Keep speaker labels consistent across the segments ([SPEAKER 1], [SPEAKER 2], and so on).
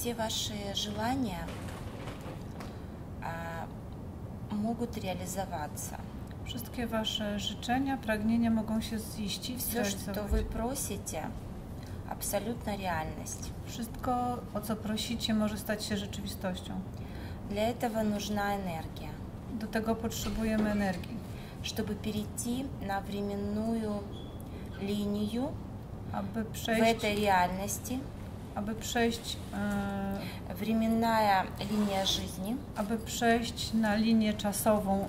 [SPEAKER 1] все ваши желания а, могут реализоваться.
[SPEAKER 2] Wszystkie Wasze życzenia, pragnienia mogą się ziścić,
[SPEAKER 1] Все, что вы просите, абсолютно реальность.
[SPEAKER 2] Wszystko, o co prosicie, może stać się rzeczywistością.
[SPEAKER 1] Для этого нужна энергия,
[SPEAKER 2] Do tego potrzebujemy energii,
[SPEAKER 1] чтобы перейти на временную линию
[SPEAKER 2] aby
[SPEAKER 1] в
[SPEAKER 2] przejść,
[SPEAKER 1] этой реальности.
[SPEAKER 2] aby przejść, e,
[SPEAKER 1] Временная линия жизни
[SPEAKER 2] aby przejść na linię czasową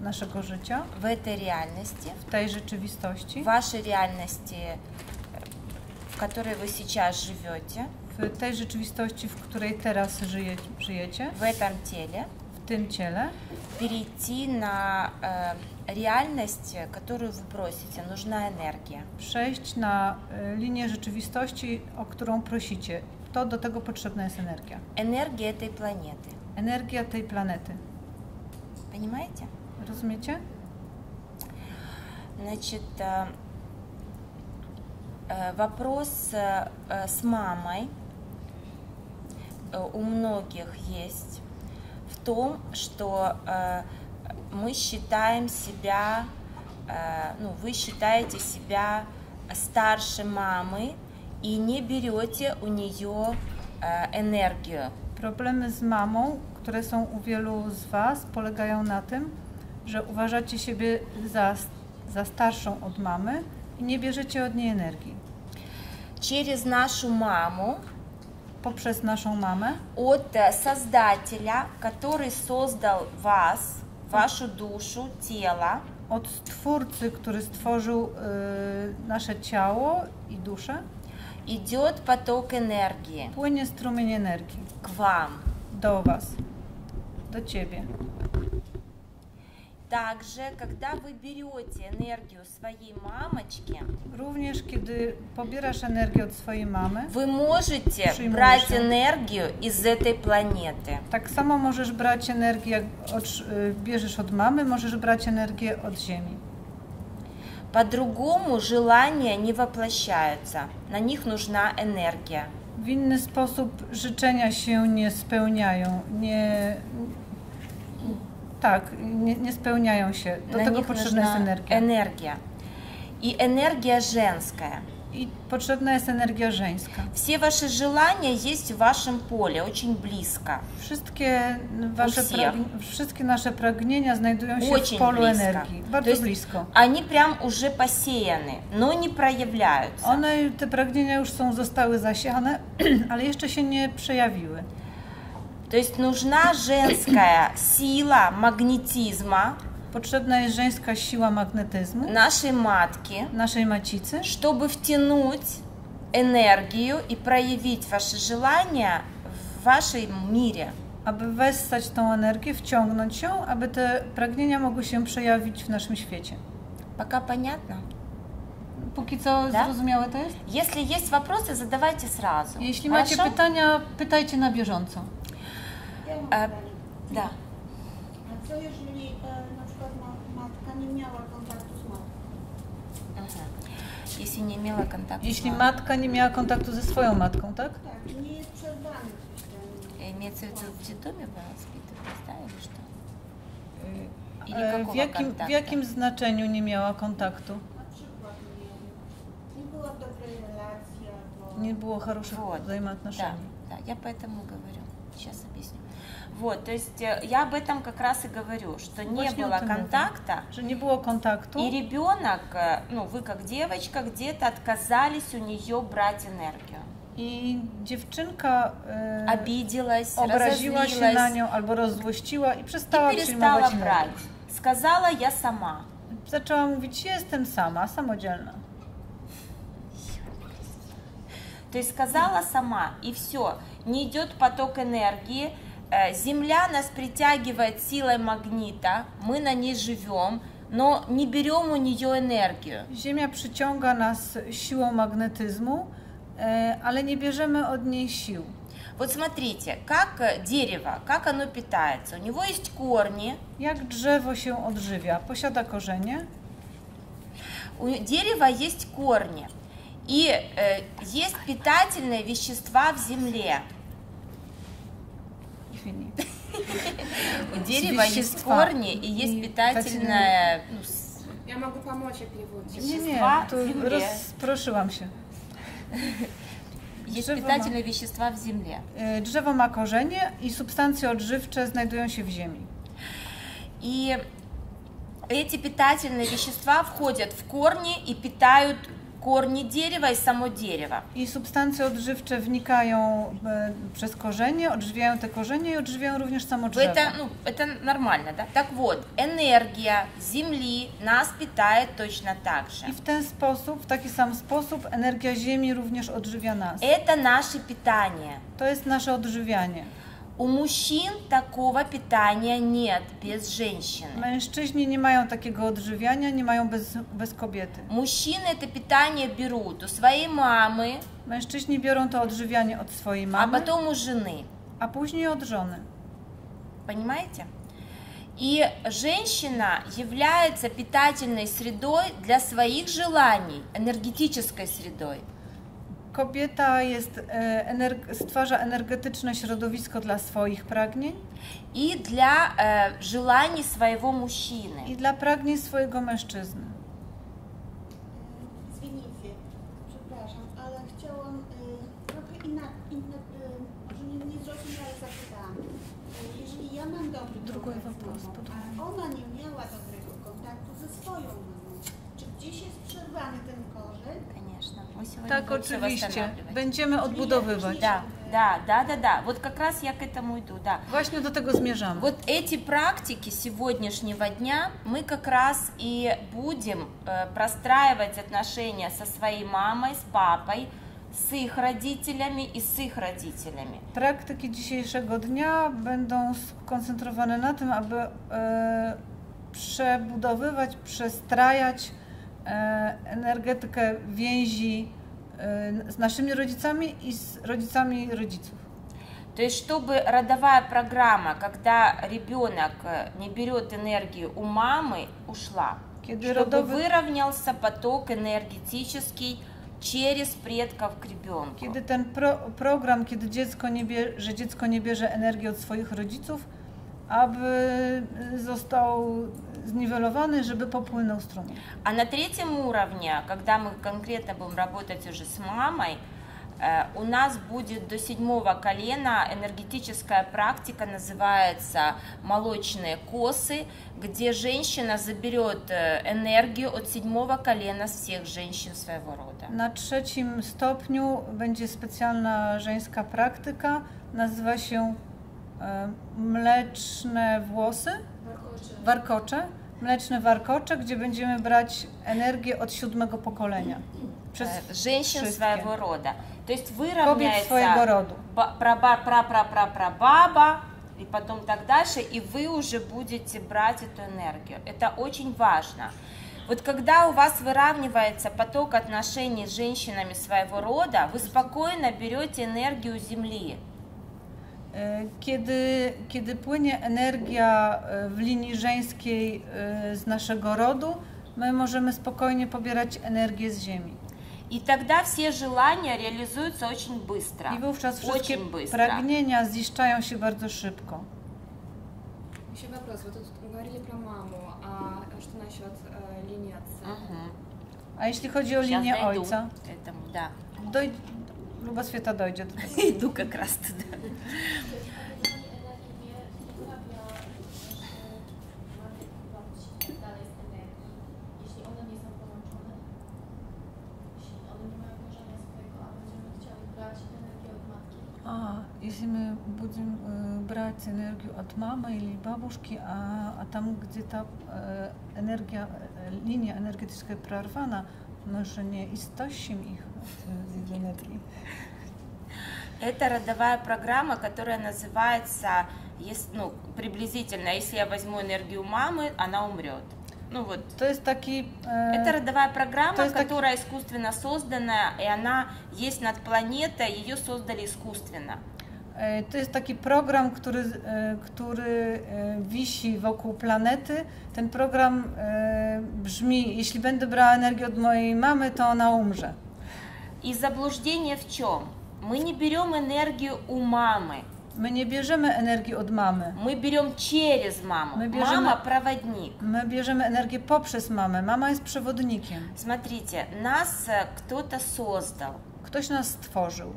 [SPEAKER 2] e, naszego życia,
[SPEAKER 1] в этой реальности,
[SPEAKER 2] w tej rzeczywistości,
[SPEAKER 1] в вашей реальности, э, в которой вы сейчас живете,
[SPEAKER 2] w tej rzeczywistości, w której teraz żyje, żyjecie,
[SPEAKER 1] в этом теле,
[SPEAKER 2] w tym ciele,
[SPEAKER 1] перейти на э, реальность, которую вы просите. Нужна энергия.
[SPEAKER 2] przejść na e, linię rzeczywistości, o którą prosicie. To do tego potrzebna jest energia.
[SPEAKER 1] Энергия этой планеты.
[SPEAKER 2] Energia tej planety.
[SPEAKER 1] Понимаете?
[SPEAKER 2] Rozumiecie?
[SPEAKER 1] Значит, э, э, вопрос э, э, с мамой э, у многих есть в том, что э, мы считаем себя, э, ну, вы считаете себя старше мамы и не берете у нее э, энергию.
[SPEAKER 2] Problemy z mamą, które są u wielu z Was, polegają na tym, że uważacie siebie za, za starszą od mamy i nie bierzecie od niej energii.
[SPEAKER 1] Через нашу маму
[SPEAKER 2] Poprzez naszą mamę,
[SPEAKER 1] от э, Создателя, который создал вас, Waszą duszę, ciała.
[SPEAKER 2] Od Stwórcy, który stworzył y, nasze ciało i duszę.
[SPEAKER 1] Idzie potok energii.
[SPEAKER 2] Płynie strumień energii.
[SPEAKER 1] K Wam.
[SPEAKER 2] Do Was. Do Ciebie.
[SPEAKER 1] Также, когда вы берете энергию своей мамочки,
[SPEAKER 2] Również kiedy pobierasz energię od swojej mamy,
[SPEAKER 1] вы можете
[SPEAKER 2] Przyjmujesz
[SPEAKER 1] брать
[SPEAKER 2] ją.
[SPEAKER 1] энергию из этой планеты.
[SPEAKER 2] tak samo możesz brać energię, jak od, y, bierzesz od mamy, możesz brać energię od Ziemi.
[SPEAKER 1] По-другому желания не воплощаются, на них нужна энергия.
[SPEAKER 2] W inny sposób życzenia się nie spełniają, nie. Tak, nie, nie spełniają się. Do
[SPEAKER 1] на
[SPEAKER 2] tego
[SPEAKER 1] них
[SPEAKER 2] potrzebna jest
[SPEAKER 1] нужна
[SPEAKER 2] energia.
[SPEAKER 1] энергия. И энергия женская.
[SPEAKER 2] I potrzebna jest energia żeńska.
[SPEAKER 1] Все ваши желания есть в вашем поле, очень близко.
[SPEAKER 2] Wszystkie, wasze
[SPEAKER 1] всех.
[SPEAKER 2] pragn- wszystkie nasze pragnienia znajdują się
[SPEAKER 1] Очень
[SPEAKER 2] w polu
[SPEAKER 1] близко.
[SPEAKER 2] energii.
[SPEAKER 1] То
[SPEAKER 2] Bardzo
[SPEAKER 1] есть
[SPEAKER 2] blisko.
[SPEAKER 1] они прям уже посеяны, но не проявляются.
[SPEAKER 2] One, te pragnienia już są, zostały zasiane, ale jeszcze się nie przejawiły.
[SPEAKER 1] То есть нужна женская сила магнетизма
[SPEAKER 2] Potrzebna jest żeńska siła magnetyzmu
[SPEAKER 1] нашей матки,
[SPEAKER 2] naszej macicy,
[SPEAKER 1] чтобы втянуть энергию и проявить ваши желания в вашем мире.
[SPEAKER 2] aby wessać tą energię, wciągnąć ją, aby te pragnienia mogły się przejawić w naszym świecie.
[SPEAKER 1] Пока понятно?
[SPEAKER 2] Póki co
[SPEAKER 1] Tak?
[SPEAKER 2] zrozumiałe to jest?
[SPEAKER 1] Если есть вопросы, задавайте сразу.
[SPEAKER 2] Jeśli macie
[SPEAKER 1] Хорошо?
[SPEAKER 2] pytania, pytajcie na bieżąco.
[SPEAKER 3] Ja mam
[SPEAKER 1] E,
[SPEAKER 3] pytanie.
[SPEAKER 1] Да.
[SPEAKER 3] A co jeżeli e, na przykład ma, matka nie miała kontaktu z matką?
[SPEAKER 1] Мгм. Если не имела контакта с
[SPEAKER 2] Jeśli
[SPEAKER 1] мамой.
[SPEAKER 2] matka nie miała kontaktu ze swoją matką, tak?
[SPEAKER 3] Tak, nie jest przerwany gdzieś ten...
[SPEAKER 1] Имеется в виду в детдоме вы воспитывались, да, или что? Или
[SPEAKER 2] E,
[SPEAKER 1] какого
[SPEAKER 2] W jakim,
[SPEAKER 1] контакта?
[SPEAKER 2] w jakim znaczeniu nie miała kontaktu?
[SPEAKER 3] Na przykład nie, nie była w dobrej relacji albo...
[SPEAKER 2] Nie było хороших
[SPEAKER 1] Вот. Да,
[SPEAKER 2] взаимоотношений.
[SPEAKER 1] да, я поэтому говорю. Сейчас объясню. Вот, то есть э, я об этом как раз и говорю, что не было контакта,
[SPEAKER 2] Że nie było kontaktu
[SPEAKER 1] и ребенок, э, ну вы как девочка где-то отказались у нее брать энергию.
[SPEAKER 2] i dziewczynka e,
[SPEAKER 1] Обиделась,
[SPEAKER 2] obraziła się na nią albo rozzłościła i
[SPEAKER 1] и
[SPEAKER 2] przestała
[SPEAKER 1] перестала
[SPEAKER 2] przyjmować
[SPEAKER 1] брать.
[SPEAKER 2] energię.
[SPEAKER 1] Сказала я сама.
[SPEAKER 2] Zaczęła mówić, jestem sama, samodzielna.
[SPEAKER 1] То есть сказала сама, и все, не идет поток энергии, Земля нас притягивает силой магнита, мы на ней живем, но не берем у нее энергию.
[SPEAKER 2] Przyciąga nas siłą magnetyzmu, e, ale nie bierzemy od niej sił.
[SPEAKER 1] Вот смотрите, как э, дерево, как оно питается. У него есть корни,
[SPEAKER 2] Jak drzewo się odżywia? Posiada korzenie,
[SPEAKER 1] у дерева есть корни, и э, есть питательные вещества в земле.
[SPEAKER 2] Chwili.
[SPEAKER 1] У дерева есть корни и есть
[SPEAKER 2] И
[SPEAKER 1] питательное... ну,
[SPEAKER 4] Я могу помочь
[SPEAKER 1] Wещества
[SPEAKER 2] tu
[SPEAKER 1] w ziemi.
[SPEAKER 2] rozproszyłam się.
[SPEAKER 1] есть питательные вещества в земле.
[SPEAKER 2] Drzewo ma korzenie i substancje odżywcze znajdują się w ziemi.
[SPEAKER 1] И эти питательные вещества входят в корни и питают корни дерева и само дерево.
[SPEAKER 2] I substancje odżywcze wnikają e, przez korzenie, odżywiają te korzenie i odżywiają również samo drzewo.
[SPEAKER 1] Это, ну, это нормально, да? Так вот, энергия Земли нас питает точно так же.
[SPEAKER 2] I w ten sposób, w taki sam sposób energia ziemi również odżywia nas.
[SPEAKER 1] Это наше питание.
[SPEAKER 2] To jest nasze odżywianie.
[SPEAKER 1] У мужчин такого питания нет без женщины.
[SPEAKER 2] Mężczyźni nie mają takiego odżywiania, nie mają bez, bez kobiety.
[SPEAKER 1] Мужчины это питание берут у своей мамы,
[SPEAKER 2] Mężczyźni biorą to odżywianie od swojej
[SPEAKER 1] а
[SPEAKER 2] mamy,
[SPEAKER 1] потом у жены.
[SPEAKER 2] a później od żony.
[SPEAKER 1] Понимаете? И женщина является питательной средой для своих желаний, энергетической средой.
[SPEAKER 2] Kobieta jest, e, ener- stwarza energetyczne środowisko dla swoich pragnień
[SPEAKER 1] и для э, желаний своего мужчины.
[SPEAKER 2] i dla pragnień swojego mężczyzny.
[SPEAKER 3] Zwinicy, przepraszam, ale chciałam y, trochę inna- inne, y, może nie, nie zrozumiale zapytałam. Y, jeżeli ja mam dobry
[SPEAKER 2] Другой
[SPEAKER 3] kontakt z
[SPEAKER 2] вопрос,
[SPEAKER 3] mamą,
[SPEAKER 2] потом.
[SPEAKER 3] a ona nie miała dobrego kontaktu ze swoją mamą, czy gdzieś jest przerwany ten korzeń?
[SPEAKER 1] Конечно. Мы сегодня
[SPEAKER 2] Tak,
[SPEAKER 1] будем всё
[SPEAKER 2] oczywiście.
[SPEAKER 1] восстанавливать.
[SPEAKER 2] Będziemy odbudowywać.
[SPEAKER 1] Да, да, да, да, да. Вот как раз я к этому иду, да.
[SPEAKER 2] Właśnie do tego zmierzamy.
[SPEAKER 1] Вот эти практики сегодняшнего дня мы как раз и будем э, простраивать отношения со своей мамой, с папой, с их родителями и с их родителями.
[SPEAKER 2] Praktyki dzisiejszego dnia będą skoncentrowane na tym, aby e, przebudowywać, przestrajać e, energetykę więzi e, z naszymi rodzicami i z rodzicami rodziców.
[SPEAKER 1] То есть, чтобы родовая программа, когда ребенок э, не берет энергию у мамы, ушла.
[SPEAKER 2] Kiedy
[SPEAKER 1] Чтобы
[SPEAKER 2] rodowy,
[SPEAKER 1] выровнялся поток энергетический через предков к ребенку.
[SPEAKER 2] kiedy ten pro, program, kiedy dziecko nie bierze, że dziecko nie bierze energii od swoich rodziców, aby został zniwelowany, żeby popłynął strumień.
[SPEAKER 1] А на третьем уровне, когда мы конкретно будем работать уже с мамой, э, у нас будет до седьмого колена энергетическая практика, называется молочные косы, где женщина заберет э, энергию от седьмого колена всех женщин своего рода.
[SPEAKER 2] Na trzecim stopniu będzie specjalna żeńska praktyka, nazywa się e, mleczne włosy, warkocze, mleczne warkocze, gdzie będziemy brać energię od siódmego pokolenia. Przez
[SPEAKER 1] Женщин
[SPEAKER 2] wszystkie.
[SPEAKER 1] своего рода. То есть
[SPEAKER 2] kobiet swojego
[SPEAKER 1] выровняется
[SPEAKER 2] rodu.
[SPEAKER 1] пра-пра-пра-пра-баба, и потом так дальше, и вы уже будете брать эту энергию. Это очень важно. Вот когда у вас выравнивается поток отношений с женщинами своего рода, вы спокойно берете энергию Земли.
[SPEAKER 2] E, Kiedy, kiedy płynie energia e, w linii żeńskiej e, z naszego rodu, my możemy spokojnie pobierać energię z Ziemi.
[SPEAKER 1] И тогда все желания реализуются очень быстро.
[SPEAKER 2] I wówczas wszystkie
[SPEAKER 1] Очень быстро.
[SPEAKER 2] pragnienia ziszczają się bardzo szybko.
[SPEAKER 4] Еще вопрос. Вы тут говорили про маму, а что насчет э, линии отца?
[SPEAKER 1] Мгм.
[SPEAKER 2] A jeśli chodzi o
[SPEAKER 1] Сейчас
[SPEAKER 2] linię
[SPEAKER 1] дойду
[SPEAKER 2] ojca,
[SPEAKER 1] к этому, да.
[SPEAKER 2] No Luba Świata dojdzie do tego.
[SPEAKER 5] Tak. I Duka Krastny. jeśli
[SPEAKER 2] my będziemy y, brać energię od mamy ili babuszki, a, a tam, gdzie ta e, energia, e, linia energetyczna prerwana, nie istosimy ich od, z ich energii.
[SPEAKER 1] Это родовая программа, которая называется, ну, приблизительно, если я возьму энергию мамы, она умрет. Ну вот.
[SPEAKER 2] To jest taki... e,
[SPEAKER 1] Это родовая программа,
[SPEAKER 2] то есть
[SPEAKER 1] которая искусственно созданная, и она есть над планетой, ее создали искусственно.
[SPEAKER 2] E, To jest taki program, który, e, który e, wisi wokół planety. Ten program e, brzmi: Jeśli będę brała energię od mojej mamy, to ona umrze.
[SPEAKER 1] И заблуждение в чем? Мы не берем энергию у мамы.
[SPEAKER 2] My nie bierzemy energii od mamy.
[SPEAKER 1] Мы берем через маму.
[SPEAKER 2] Мы бежим-
[SPEAKER 1] Мама проводник.
[SPEAKER 2] My bierzemy energię poprzez mamę. Mama jest przewodnikiem.
[SPEAKER 1] Смотрите, нас э, кто-то создал.
[SPEAKER 2] Ktoś nas stworzył.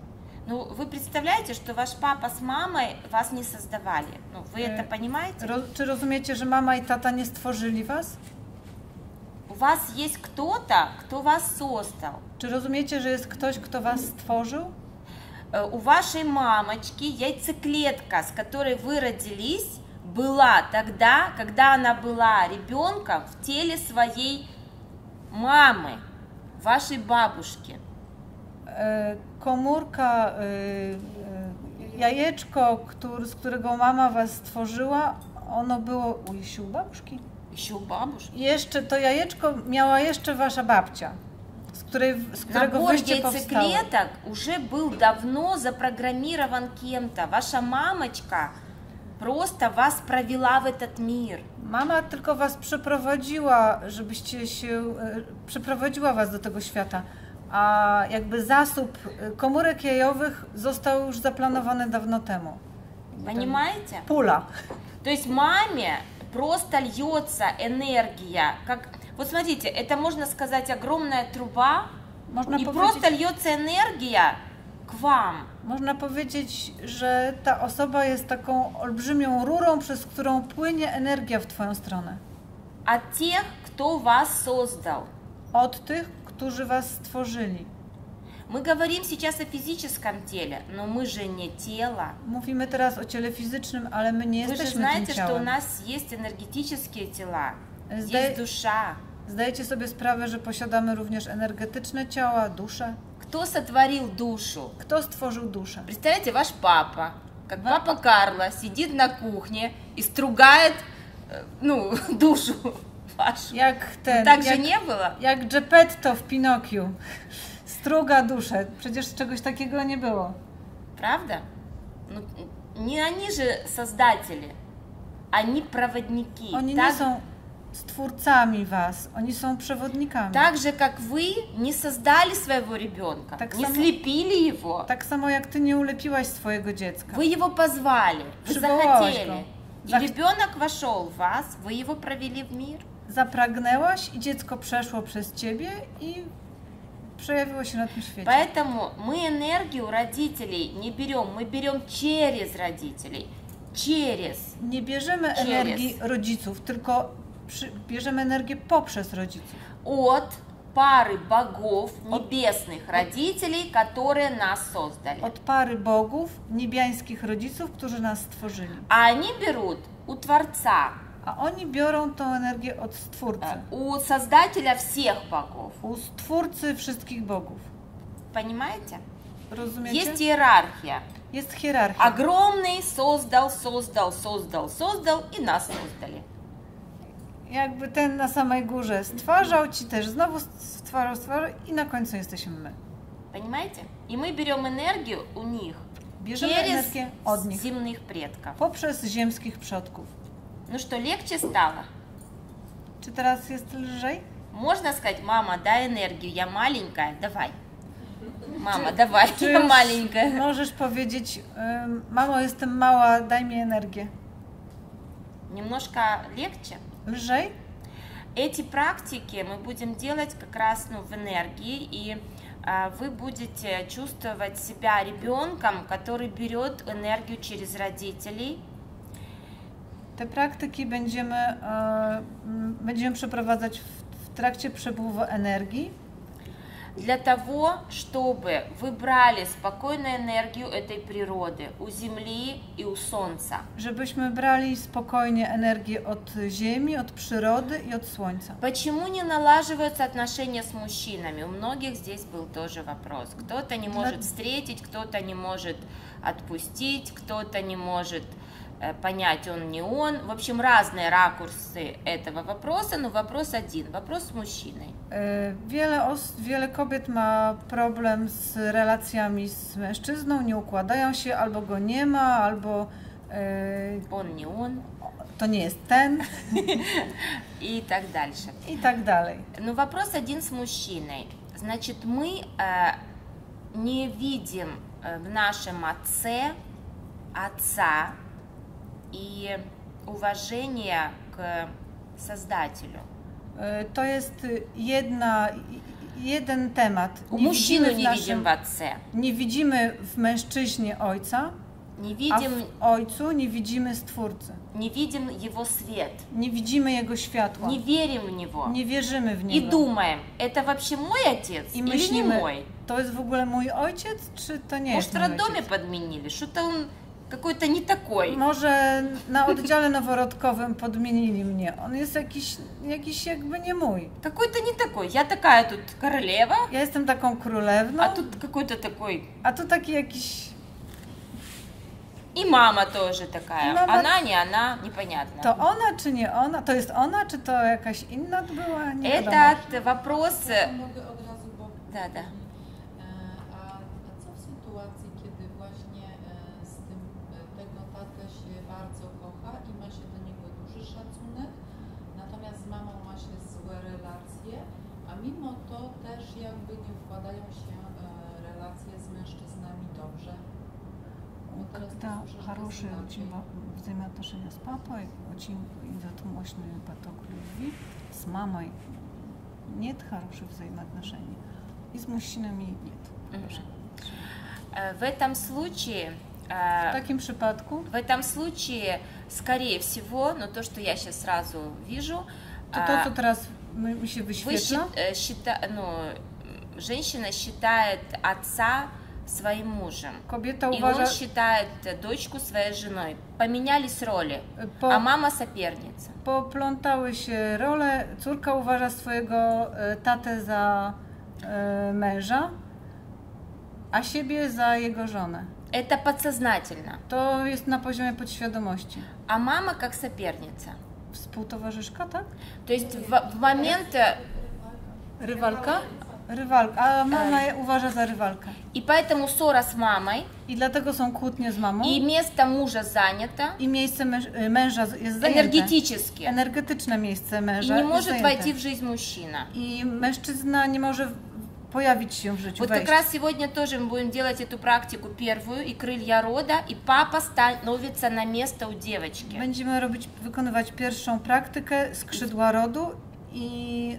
[SPEAKER 1] Ну, вы представляете, что ваш папа с мамой вас не создавали? Ну, вы это
[SPEAKER 2] Э,
[SPEAKER 1] понимаете?
[SPEAKER 2] Czy rozumiecie, że mama i tata nie stworzyli was?
[SPEAKER 1] У вас есть кто-то, кто вас создал.
[SPEAKER 2] Czy rozumiecie, że jest ktoś, kto was stworzył?
[SPEAKER 1] Э, У вашей мамочки яйцеклетка, с которой вы родились, была тогда, когда она была ребенком в теле своей мамы, вашей бабушки.
[SPEAKER 2] E, Komórka, e, e, jajeczko, który, z którego mama was stworzyła, ono było u Jasiu, u babушки.
[SPEAKER 1] Еще у бабушки.
[SPEAKER 2] I Jeszcze to jajeczko miała jeszcze wasza babcia, z, której, z którego
[SPEAKER 1] Набор
[SPEAKER 2] wyście powstały.
[SPEAKER 1] яйцеклеток уже был давно запрограммирован кем-то. Ваша мамочка просто вас провела в этот мир.
[SPEAKER 2] Mama tylko was przeprowadziła, żebyście się, e, przeprowadziła was do tego świata, a jakby zasób e, komórek jajowych został już zaplanowany dawno temu.
[SPEAKER 1] Понимаете?
[SPEAKER 2] Pula.
[SPEAKER 1] То есть маме просто льется энергия. Как... Вот смотрите, это можно сказать огромная труба,
[SPEAKER 2] Można
[SPEAKER 1] и
[SPEAKER 2] powiedzieć,
[SPEAKER 1] просто льется энергия к вам.
[SPEAKER 2] można powiedzieć, że ta osoba jest taką olbrzymią rurą, przez którą płynie energia w twoją stronę.
[SPEAKER 1] От тех, кто вас создал.
[SPEAKER 2] Od tych, którzy was stworzyli.
[SPEAKER 1] Мы говорим сейчас о физическом теле, но мы же не тело.
[SPEAKER 2] Mówimy teraz o ciele fizycznym, ale my nie
[SPEAKER 1] Вы же
[SPEAKER 2] jesteśmy tym
[SPEAKER 1] знаете, что у нас есть энергетические тела,
[SPEAKER 2] Zdaje-
[SPEAKER 1] есть душа.
[SPEAKER 2] Zdajecie sobie sprawę, że posiadamy również energetyczne ciała, dusze?
[SPEAKER 1] Кто сотворил душу?
[SPEAKER 2] Kto stworzył duszę?
[SPEAKER 1] Представляете, ваш папа, как папа Карло, сидит на кухне и стругает, э, ну, душу вашу.
[SPEAKER 2] Jak ten,
[SPEAKER 1] так же
[SPEAKER 2] jak,
[SPEAKER 1] не было?
[SPEAKER 2] jak Geppetto w Pinokiu. Struga duszę. Przecież czegoś takiego nie było.
[SPEAKER 1] Правда? Ну, не они же создатели, они проводники.
[SPEAKER 2] Oni
[SPEAKER 1] так,
[SPEAKER 2] nie są stwórcami was, oni są przewodnikami.
[SPEAKER 1] так же, как вы не создали своего ребенка,
[SPEAKER 2] Так
[SPEAKER 1] не
[SPEAKER 2] само-
[SPEAKER 1] слепили его,
[SPEAKER 2] Tak samo jak ty nie ulepiłaś swojego dziecka.
[SPEAKER 1] вы его позвали, вы
[SPEAKER 2] Przywołałaś
[SPEAKER 1] захотели.
[SPEAKER 2] go.
[SPEAKER 1] И
[SPEAKER 2] Зах-
[SPEAKER 1] ребенок вошел в вас, вы его провели в мир.
[SPEAKER 2] Zapragnęłaś i dziecko przeszło przez ciebie i przejawiło się na tym świecie.
[SPEAKER 1] Поэтому мы энергию родителей не берем, мы берем через родителей. Через.
[SPEAKER 2] Nie bierzemy
[SPEAKER 1] Через.
[SPEAKER 2] energii rodziców, tylko przy, bierzemy energię poprzez rodziców.
[SPEAKER 1] От пары богов, небесных родителей, которые нас создали.
[SPEAKER 2] Od pary bogów, niebiańskich rodziców, którzy nas stworzyli.
[SPEAKER 1] А они берут у Творца,
[SPEAKER 2] A oni biorą tą energię od Stwórcy.
[SPEAKER 1] э, у Создателя всех богов.
[SPEAKER 2] U Stwórcy wszystkich bogów.
[SPEAKER 1] Понимаете?
[SPEAKER 2] Rozumiecie?
[SPEAKER 1] Есть иерархия.
[SPEAKER 2] Jest hierarchia.
[SPEAKER 1] Огромный создал, создал, создал, создал и нас создали.
[SPEAKER 2] Jakby ten na samej górze stwarzał ci też, znowu stwarzał, stwarzał i na końcu jesteśmy my.
[SPEAKER 1] Понимаете? И мы берем энергию у них
[SPEAKER 2] Bierzemy
[SPEAKER 1] через
[SPEAKER 2] energię od nich
[SPEAKER 1] земных предков.
[SPEAKER 2] poprzez ziemskich przodków.
[SPEAKER 1] Ну что, легче стало?
[SPEAKER 2] Teraz jest lżej?
[SPEAKER 1] Можно сказать, мама, дай энергию, я маленькая, давай. Мама, давай,
[SPEAKER 2] Czy
[SPEAKER 1] я
[SPEAKER 2] już
[SPEAKER 1] маленькая.
[SPEAKER 2] możesz powiedzieć, mamo, jestem mała, daj mi energię.
[SPEAKER 1] Немножко легче.
[SPEAKER 2] Lżej?
[SPEAKER 1] Эти практики мы будем делать как раз ну, в энергии, и а, вы будете чувствовать себя ребенком, который берет энергию через родителей,
[SPEAKER 2] Te praktyki będziemy, e, będziemy przeprowadzać w, w trakcie przepływu energii,
[SPEAKER 1] для того, чтобы вы брали спокойную энергию этой природы у Земли и у Солнца.
[SPEAKER 2] żebyśmy brali spokojnie energię od ziemi, od przyrody i od słońca.
[SPEAKER 1] Почему не налаживаются отношения с мужчинами? У многих здесь был тоже вопрос. Кто-то не может встретить, кто-то не может отпустить, кто-то не может понять, он не он. В общем, разные ракурсы этого вопроса, но вопрос один, вопрос с мужчиной.
[SPEAKER 2] E, Wiele, os, wiele kobiet ma problem z relacjami z mężczyzną, nie układają się, albo go nie ma, albo e,
[SPEAKER 1] Он не он
[SPEAKER 2] to nie jest ten
[SPEAKER 1] и так дальше.
[SPEAKER 2] i tak dalej.
[SPEAKER 1] Но вопрос один с мужчиной. Значит, мы э, не видим э, в нашем отце отца и уважение к Создателю.
[SPEAKER 2] E, To jest y, jedna, jeden temat.
[SPEAKER 1] У
[SPEAKER 2] Nie
[SPEAKER 1] мужчину
[SPEAKER 2] widzimy, w
[SPEAKER 1] не видим
[SPEAKER 2] naszym,
[SPEAKER 1] в отце,
[SPEAKER 2] nie widzimy w mężczyźnie ojca,
[SPEAKER 1] не
[SPEAKER 2] a
[SPEAKER 1] видим,
[SPEAKER 2] w ojcu nie widzimy stwórcy.
[SPEAKER 1] не видим его свет,
[SPEAKER 2] Nie widzimy jego światła.
[SPEAKER 1] не верим в него
[SPEAKER 2] Nie wierzymy w
[SPEAKER 1] и
[SPEAKER 2] niego.
[SPEAKER 1] думаем, это вообще мой отец
[SPEAKER 2] I
[SPEAKER 1] или не
[SPEAKER 2] myślimy,
[SPEAKER 1] мой?
[SPEAKER 2] to jest w ogóle mój ojciec, czy to nie
[SPEAKER 1] Может,
[SPEAKER 2] jest
[SPEAKER 1] в
[SPEAKER 2] mój
[SPEAKER 1] роддоме
[SPEAKER 2] ojciec?
[SPEAKER 1] подменили, что-то он какой-то не такой.
[SPEAKER 2] Może na oddziale noworodkowym podmienili mnie. On jest jakiś, jakiś jakby nie mój.
[SPEAKER 1] Какой-то не такой. Я такая тут королева,
[SPEAKER 2] Ja jestem taką królewną,
[SPEAKER 1] а тут какой-то такой.
[SPEAKER 2] a tu taki jakiś...
[SPEAKER 1] И мама тоже такая.
[SPEAKER 2] И мама-
[SPEAKER 1] Она, не она, непонятно.
[SPEAKER 2] To ona czy nie ona? To jest ona, czy to jakaś inna była? Nie wiadomo.
[SPEAKER 1] Этот вопрос...
[SPEAKER 6] Ja mogę od razu, bo...
[SPEAKER 1] Да, да.
[SPEAKER 6] Jakby nie układają się e, relacje z mężczyznami dobrze?
[SPEAKER 2] Когда хорошие очень взаимоотношения с папой, очень идет мощный поток любви, с мамой нет хороших взаимоотношений, и с мужчинами нет.
[SPEAKER 1] В этом случае...
[SPEAKER 2] В takim przypadku?
[SPEAKER 1] В этом случае, скорее всего, но то, что я сейчас сразу вижу,
[SPEAKER 2] co teraz mi mi się
[SPEAKER 1] вы
[SPEAKER 2] wyświetla,
[SPEAKER 1] счит- э, счита- ну, женщина считает отца своим мужем. И он
[SPEAKER 2] uważa,
[SPEAKER 1] считает дочку своей женой. Поменялись роли,
[SPEAKER 2] po,
[SPEAKER 1] а мама соперница.
[SPEAKER 2] poplątały się role, córka uważa swojego tatę za e, męża, a siebie za jego żonę.
[SPEAKER 1] Это подсознательно.
[SPEAKER 2] To jest na poziomie podświadomości.
[SPEAKER 1] А мама как соперница.
[SPEAKER 2] Współtowarzyszka, tak?
[SPEAKER 1] То есть в, в момент... э,
[SPEAKER 2] Rywalka? Rywalka, a mama je uważa za rywalkę.
[SPEAKER 1] И поэтому ссора с мамой,
[SPEAKER 2] I dlatego są kłótnie z mamą
[SPEAKER 1] и место мужа занято
[SPEAKER 2] i miejsce męż, y, męża z- jest zajęte.
[SPEAKER 1] энергетически.
[SPEAKER 2] Energetyczne miejsce
[SPEAKER 1] И
[SPEAKER 2] męża
[SPEAKER 1] не
[SPEAKER 2] jest
[SPEAKER 1] может
[SPEAKER 2] zajęte.
[SPEAKER 1] войти в жизнь мужчина.
[SPEAKER 2] I mężczyzna nie może w- pojawić się w życiu,
[SPEAKER 1] Вот как
[SPEAKER 2] wejść.
[SPEAKER 1] раз сегодня тоже мы будем делать эту практику первую и крылья рода, и папа становится на место у девочки.
[SPEAKER 2] Będziemy robić, wykonywać pierwszą praktykę skrzydła rodu i,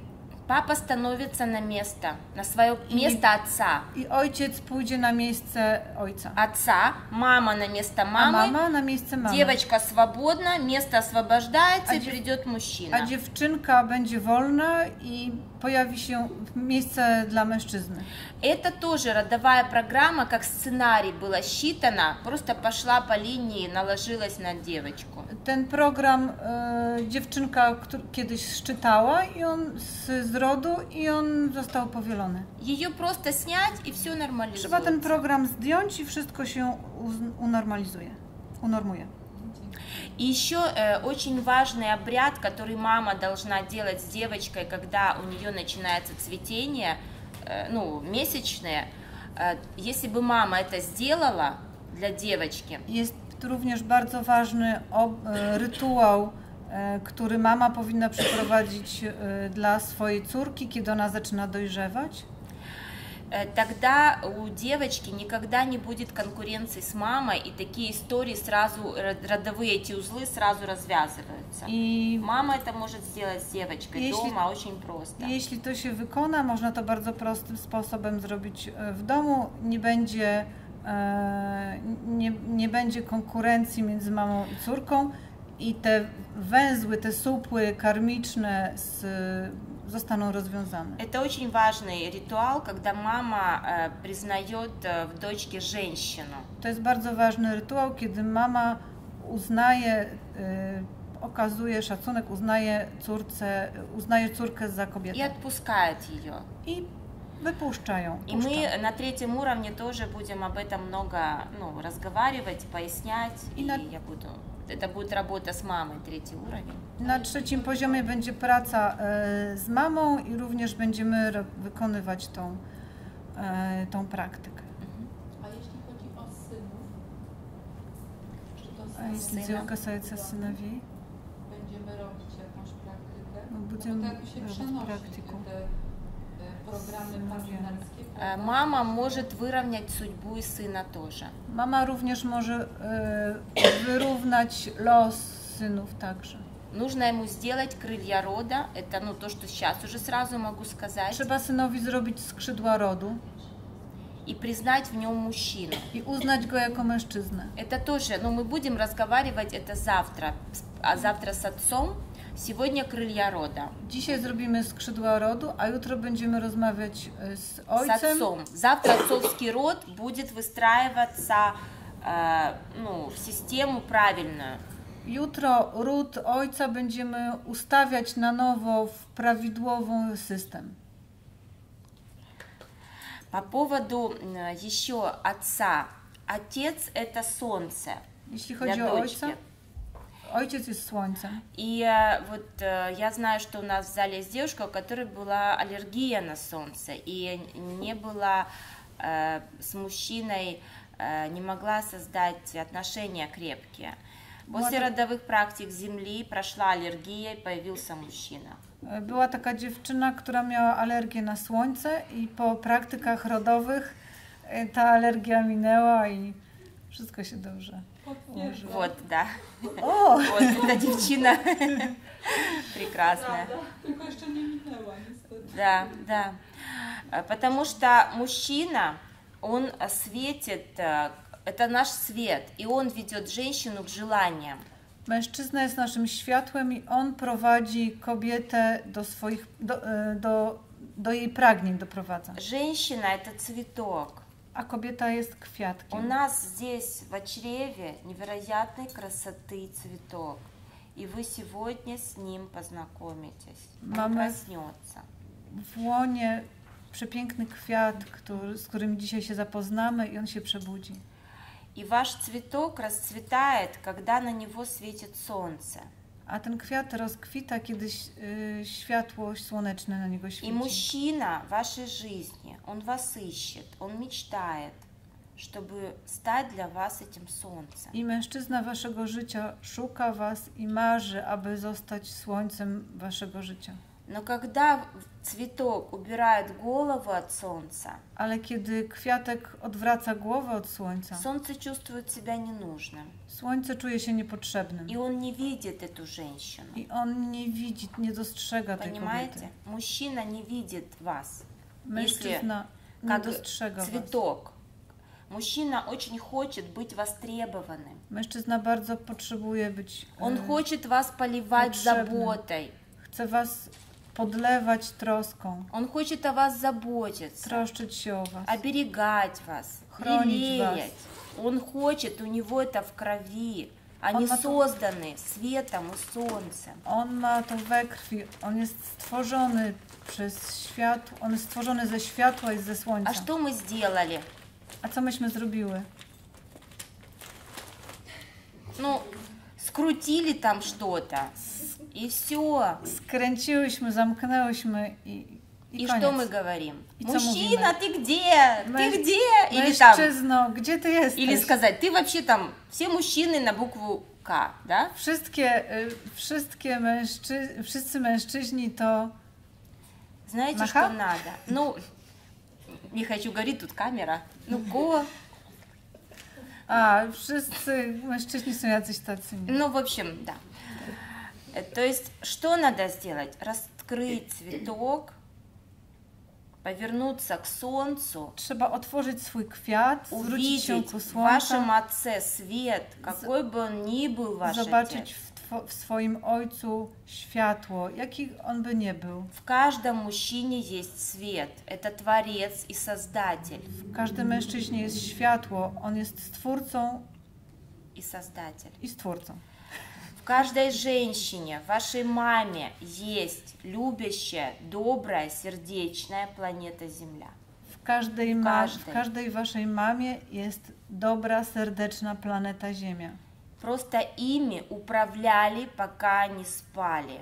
[SPEAKER 1] Папа становится на место, на свое место отца.
[SPEAKER 2] i ojciec pójdzie na miejsce ojca,
[SPEAKER 1] Отца, мама на место
[SPEAKER 2] a
[SPEAKER 1] мамы,
[SPEAKER 2] mama na miejsce mamy.
[SPEAKER 1] девочка свободна, место освобождается
[SPEAKER 2] А
[SPEAKER 1] и
[SPEAKER 2] дев-
[SPEAKER 1] придет
[SPEAKER 2] A
[SPEAKER 1] мужчина.
[SPEAKER 2] dziewczynka będzie wolna i pojawi się miejsce dla mężczyzny.
[SPEAKER 1] Это тоже родовая программа, как сценарий была считана, просто пошла по линии, наложилась на девочку.
[SPEAKER 2] Ten program e, dziewczynka który kiedyś szczytała i on z, z rodu i on został powielony.
[SPEAKER 1] Ее просто снять и все
[SPEAKER 2] Trzeba ten
[SPEAKER 1] нормализуется.
[SPEAKER 2] program zdjąć i wszystko się uz- unormalizuje, unormuje.
[SPEAKER 1] И еще э, очень важный обряд, который мама должна делать с девочкой, когда у нее начинается цветение, э, ну, месячные. Э, если бы мама это сделала для девочки,
[SPEAKER 2] Jest również bardzo ważny ob, e, rytuał, e, który mama powinna przeprowadzić e, dla swojej córki, kiedy ona zaczyna dojrzewać.
[SPEAKER 1] Э, тогда у девочки никогда не будет конкуренции с мамой, и такие истории сразу, ро- родовые эти узлы сразу развязываются.
[SPEAKER 2] I
[SPEAKER 1] Мама это может сделать с девочкой
[SPEAKER 2] Если-
[SPEAKER 1] дома очень просто.
[SPEAKER 2] jeśli to się wykona, można to bardzo prostym sposobem zrobić e, w domu. Nie będzie, e, nie, nie będzie konkurencji między mamą i córką i te węzły, te supły karmiczne z, zostaną rozwiązane.
[SPEAKER 1] Это очень важный ритуал, когда мама э, признает э, в дочке женщину.
[SPEAKER 2] To jest bardzo ważny rytuał, kiedy mama uznaje, y, okazuje szacunek, uznaje córce, uznaje córkę za
[SPEAKER 1] и
[SPEAKER 2] kobietę
[SPEAKER 1] отпускает ее.
[SPEAKER 2] wypuszcza ją.
[SPEAKER 1] И мы на третьем уровне тоже будем об этом много ну, разговаривать, пояснять.
[SPEAKER 2] И
[SPEAKER 1] И,
[SPEAKER 2] на-
[SPEAKER 1] я буду. Это будет работа с мамой, третий уровень.
[SPEAKER 2] Na trzecim poziomie będzie praca e, z mamą i również będziemy ro- wykonywać tą, e, tą praktykę.
[SPEAKER 6] A jeśli chodzi o synów, czy to
[SPEAKER 2] A
[SPEAKER 6] syny
[SPEAKER 2] jeśli
[SPEAKER 1] Syna.
[SPEAKER 2] kасается сыновей,
[SPEAKER 6] będziemy robić jakąś praktykę?
[SPEAKER 2] No,
[SPEAKER 6] No
[SPEAKER 2] będziemy
[SPEAKER 6] bo tak się
[SPEAKER 2] robić
[SPEAKER 6] przenosi
[SPEAKER 2] praktykę.
[SPEAKER 6] te
[SPEAKER 1] Мама может выровнять судьбу и сына тоже.
[SPEAKER 2] Mama również może e, wyrównać los synów także.
[SPEAKER 1] Нужно ему сделать крылья рода, это ну то, что сейчас уже сразу могу сказать,
[SPEAKER 2] Trzeba synowi zrobić skrzydła rodu
[SPEAKER 1] и признать в нем мужчину.
[SPEAKER 2] i uznać go jako mężczyznę.
[SPEAKER 1] Это тоже, ну мы будем разговаривать это завтра, а завтра с отцом, сегодня крылья рода.
[SPEAKER 2] Dzisiaj zrobimy skrzydła rodu, a jutro będziemy rozmawiać e, z
[SPEAKER 1] С отцом. Завтра отцовский род будет wystраиваться э, ну, в систему правильную.
[SPEAKER 2] Jutro ród ojca będziemy ustawiać na nowo w prawidłową system.
[SPEAKER 1] По поводу м, еще отца. Отец это солнце
[SPEAKER 2] Jeśli
[SPEAKER 1] для
[SPEAKER 2] chodzi o ojca,
[SPEAKER 1] дочки.
[SPEAKER 2] Ojciec jest słońcem.
[SPEAKER 1] И э, вот э, я знаю, что у нас в зале есть девушка, у которой была аллергия на солнце, и не была э, с мужчиной, не могла создать отношения крепкие. После
[SPEAKER 2] Вот.
[SPEAKER 1] родовых практик Земли прошла аллергия, и появился мужчина.
[SPEAKER 2] Była taka dziewczyna, która miała alergię na słońce i po praktykach rodowych e, ta alergia minęła i wszystko się dobrze ułożyło.
[SPEAKER 1] Вот, да.
[SPEAKER 2] O!
[SPEAKER 1] Вот эта девчина прекрасная.
[SPEAKER 6] Jeszcze nie minęła niestety.
[SPEAKER 1] Да, да. Э, Потому что мужчина, он э, светит, э, это наш свет, и он ведет женщину к желаниям.
[SPEAKER 2] Mężczyzna jest naszym światłem i on prowadzi kobietę do swoich, do, e, do, do jej pragnień doprowadza.
[SPEAKER 1] Женщина это цветок.
[SPEAKER 2] A kobieta jest
[SPEAKER 1] У
[SPEAKER 2] kwiatkiem.
[SPEAKER 1] нас здесь в чреве невероятной красоты цветок. И вы сегодня с ним познакомитесь.
[SPEAKER 2] Мама-
[SPEAKER 1] проснется.
[SPEAKER 2] W łonie przepiękny kwiat, który, z którym dzisiaj się zapoznamy i on się przebudzi.
[SPEAKER 1] И ваш цветок расцветает, когда на него светит солнце.
[SPEAKER 2] A ten kwiat rozkwita, kiedy y, światło słoneczne na niego
[SPEAKER 1] И
[SPEAKER 2] świeci.
[SPEAKER 1] мужчина в вашей жизни, он вас ищет, он мечтает, чтобы стать для вас этим солнцем.
[SPEAKER 2] I mężczyzna waszego życia szuka was i marzy, aby zostać słońcem waszego życia.
[SPEAKER 1] Но когда цветок убирает голову от солнца,
[SPEAKER 2] Ale kiedy kwiatek odwraca głowę od słońca,
[SPEAKER 1] солнце чувствует себя ненужным.
[SPEAKER 2] słońce czuje się niepotrzebnym.
[SPEAKER 1] И он не видит эту женщину.
[SPEAKER 2] I on nie widzi, nie dostrzega tej kobiety.
[SPEAKER 1] Понимаете? Мужчина не видит вас.
[SPEAKER 2] Mężczyzna nie
[SPEAKER 1] Как
[SPEAKER 2] dostrzega was.
[SPEAKER 1] цветок. Мужчина очень хочет быть востребованным.
[SPEAKER 2] Mężczyzna bardzo potrzebuje być.
[SPEAKER 1] Он
[SPEAKER 2] e,
[SPEAKER 1] хочет вас поливать заботой.
[SPEAKER 2] Chce was podlewać troską,
[SPEAKER 1] Он хочет о вас заботиться,
[SPEAKER 2] troszczyć się o was.
[SPEAKER 1] оберегать вас,
[SPEAKER 2] Хранить вас.
[SPEAKER 1] лелеять. Он хочет, у него это в крови. Они
[SPEAKER 2] Он на то-
[SPEAKER 1] созданы светом и солнцем.
[SPEAKER 2] On ma to we krwi. On jest stworzony przez światło. On jest stworzony ze światła i ze słońca.
[SPEAKER 1] А что мы сделали?
[SPEAKER 2] A co myśmy zrobiły?
[SPEAKER 1] Ну, скрутили там что-то, и все.
[SPEAKER 2] Skręciłyśmy, zamknęłyśmy i, i
[SPEAKER 1] И
[SPEAKER 2] koniec.
[SPEAKER 1] что мы говорим?
[SPEAKER 2] И
[SPEAKER 1] Мужчина, ты где? Ты
[SPEAKER 2] Męż-
[SPEAKER 1] где? Или там,
[SPEAKER 2] Mężczyzno, gdzie ty jesteś?
[SPEAKER 1] или сказать, ты вообще там, все мужчины на букву К, да?
[SPEAKER 2] Wszystkie, wszystkie mężczy... wszyscy mężczyźni to
[SPEAKER 1] Знаете,
[SPEAKER 2] Маха?
[SPEAKER 1] что надо? Ну, не хочу говорить, тут камера. Ну, ко.
[SPEAKER 2] A, wszyscy mężczyźni są jacyś tacy.
[SPEAKER 1] Ну, в общем, да. Э, То есть, что надо сделать? Раскрыть цветок, повернуться к солнцу,
[SPEAKER 2] Trzeba otworzyć swój kwiat, się
[SPEAKER 1] увидеть
[SPEAKER 2] ku
[SPEAKER 1] в вашем отце свет, какой бы он ни был ваш
[SPEAKER 2] zobaczyć
[SPEAKER 1] отец.
[SPEAKER 2] w, two, w swoim ojcu światło, jaki on by nie był.
[SPEAKER 1] В каждом мужчине есть свет. Это Творец и Создатель.
[SPEAKER 2] W każdym mężczyźnie jest światło, on jest stwórcą
[SPEAKER 1] И Создатель.
[SPEAKER 2] i stwórcą.
[SPEAKER 1] В каждой женщине, в вашей маме есть любящая, добрая, сердечная планета Земля.
[SPEAKER 2] W każdej, ma,
[SPEAKER 1] każdej.
[SPEAKER 2] w każdej waszej mamie jest dobra, serdeczna planeta Ziemia.
[SPEAKER 1] Просто ими управляли, пока они спали.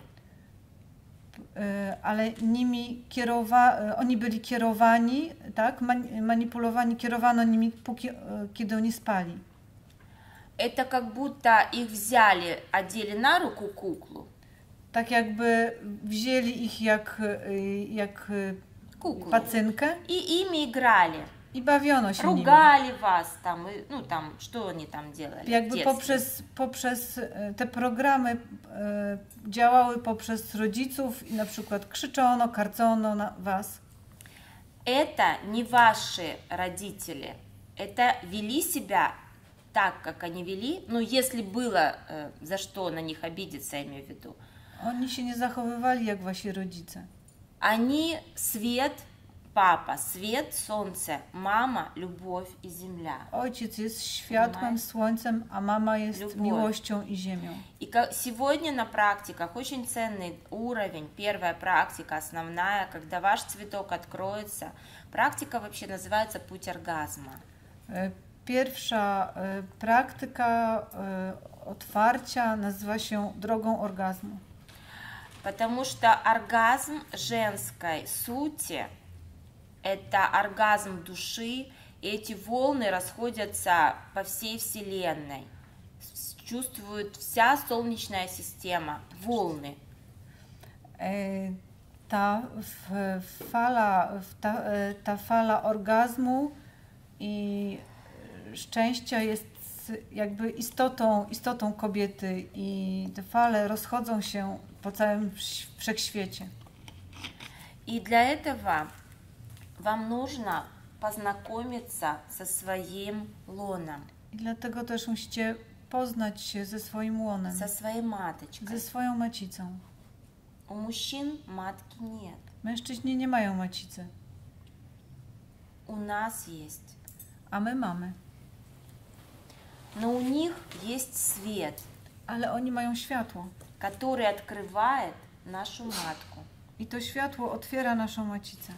[SPEAKER 2] Y, ale nimi kierowa, y, oni byli kierowani, tak, mani- manipulowani, kierowano nimi, póki, y, kiedy oni spali.
[SPEAKER 1] Это как будто их взяли, одели на руку куклу,
[SPEAKER 2] Tak jakby wzięli ich jak, y, jak y,
[SPEAKER 1] куклу.
[SPEAKER 2] pacynkę
[SPEAKER 1] И ими играли.
[SPEAKER 2] i bawiono się nimi.
[SPEAKER 1] Ругали вас там, и, ну там, что они там делали? в
[SPEAKER 2] Jakby
[SPEAKER 1] детстве?
[SPEAKER 2] poprzez, poprzez e, te programy e, działały poprzez rodziców i na przykład krzyczono, karcono na was.
[SPEAKER 1] Это не ваши родители. Это вели себя так, как они вели. Ну, если было э, за что на них обидеться, я имею в виду.
[SPEAKER 2] Oni się nie zachowywali jak wasi rodzice.
[SPEAKER 1] Они свет, папа, свет, солнце, мама, любовь и земля.
[SPEAKER 2] Ojciec jest światłem,
[SPEAKER 1] Понимаешь?
[SPEAKER 2] słońcem, a mama jest
[SPEAKER 1] Любовь.
[SPEAKER 2] miłością i ziemią.
[SPEAKER 1] И сегодня на практиках очень ценный уровень, первая практика, основная, когда ваш цветок откроется. Практика вообще называется путь оргазма.
[SPEAKER 2] E, Pierwsza e, praktyka e, otwarcia nazywa się drogą orgazmu.
[SPEAKER 1] Потому что оргазм женской сути – это оргазм души, и эти волны расходятся по всей Вселенной. Чувствует вся Солнечная система, волны.
[SPEAKER 2] E, Ta f- fala, w- ta, e, ta fala orgazmu i szczęścia jest jakby istotą, istotą kobiety i te fale rozchodzą się po całym wszechświecie.
[SPEAKER 1] И для этого вам нужно познакомиться со своим лоном,
[SPEAKER 2] I dlatego też musicie poznać się ze swoim łonem,
[SPEAKER 1] со своей маточкой.
[SPEAKER 2] ze swoją macicą.
[SPEAKER 1] У мужчин матки нет,
[SPEAKER 2] Mężczyźni nie mają macicy,
[SPEAKER 1] у нас есть.
[SPEAKER 2] a my mamy.
[SPEAKER 1] Но у них есть свет,
[SPEAKER 2] Ale oni mają światło.
[SPEAKER 1] который открывает нашу матку.
[SPEAKER 2] I to światło otwiera naszą macicę.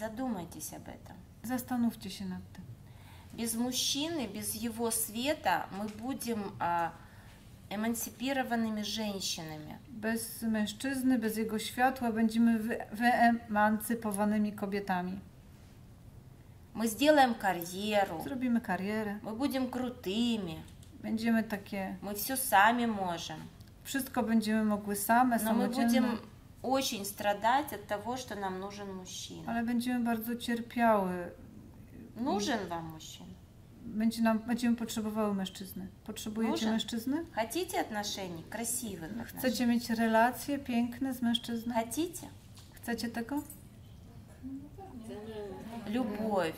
[SPEAKER 1] Задумайтесь об этом.
[SPEAKER 2] Zastanówcie się nad tym.
[SPEAKER 1] Без мужчины, без его света мы будем а, эмансипированными женщинами.
[SPEAKER 2] Bez mężczyzny, bez jego światła będziemy wy- wyemancypowanymi kobietami.
[SPEAKER 1] Мы сделаем карьеру,
[SPEAKER 2] Zrobimy karierę,
[SPEAKER 1] мы будем крутыми,
[SPEAKER 2] będziemy takie,
[SPEAKER 1] мы все сами можем.
[SPEAKER 2] wszystko będziemy mogły same,
[SPEAKER 1] Но мы
[SPEAKER 2] samodzielne,
[SPEAKER 1] будем очень страдать от того, что нам нужен мужчина.
[SPEAKER 2] ale będziemy bardzo cierpiały.
[SPEAKER 1] Нужен вам мужчина?
[SPEAKER 2] Będzie nam, będziemy potrzebowały mężczyzny. Potrzebujecie
[SPEAKER 1] Może.
[SPEAKER 2] mężczyzny?
[SPEAKER 1] Хотите отношений, красивых отношений?
[SPEAKER 2] Chcecie mieć relacje piękne z mężczyzną?
[SPEAKER 1] Хотите?
[SPEAKER 2] Chcecie tego?
[SPEAKER 1] Любовь,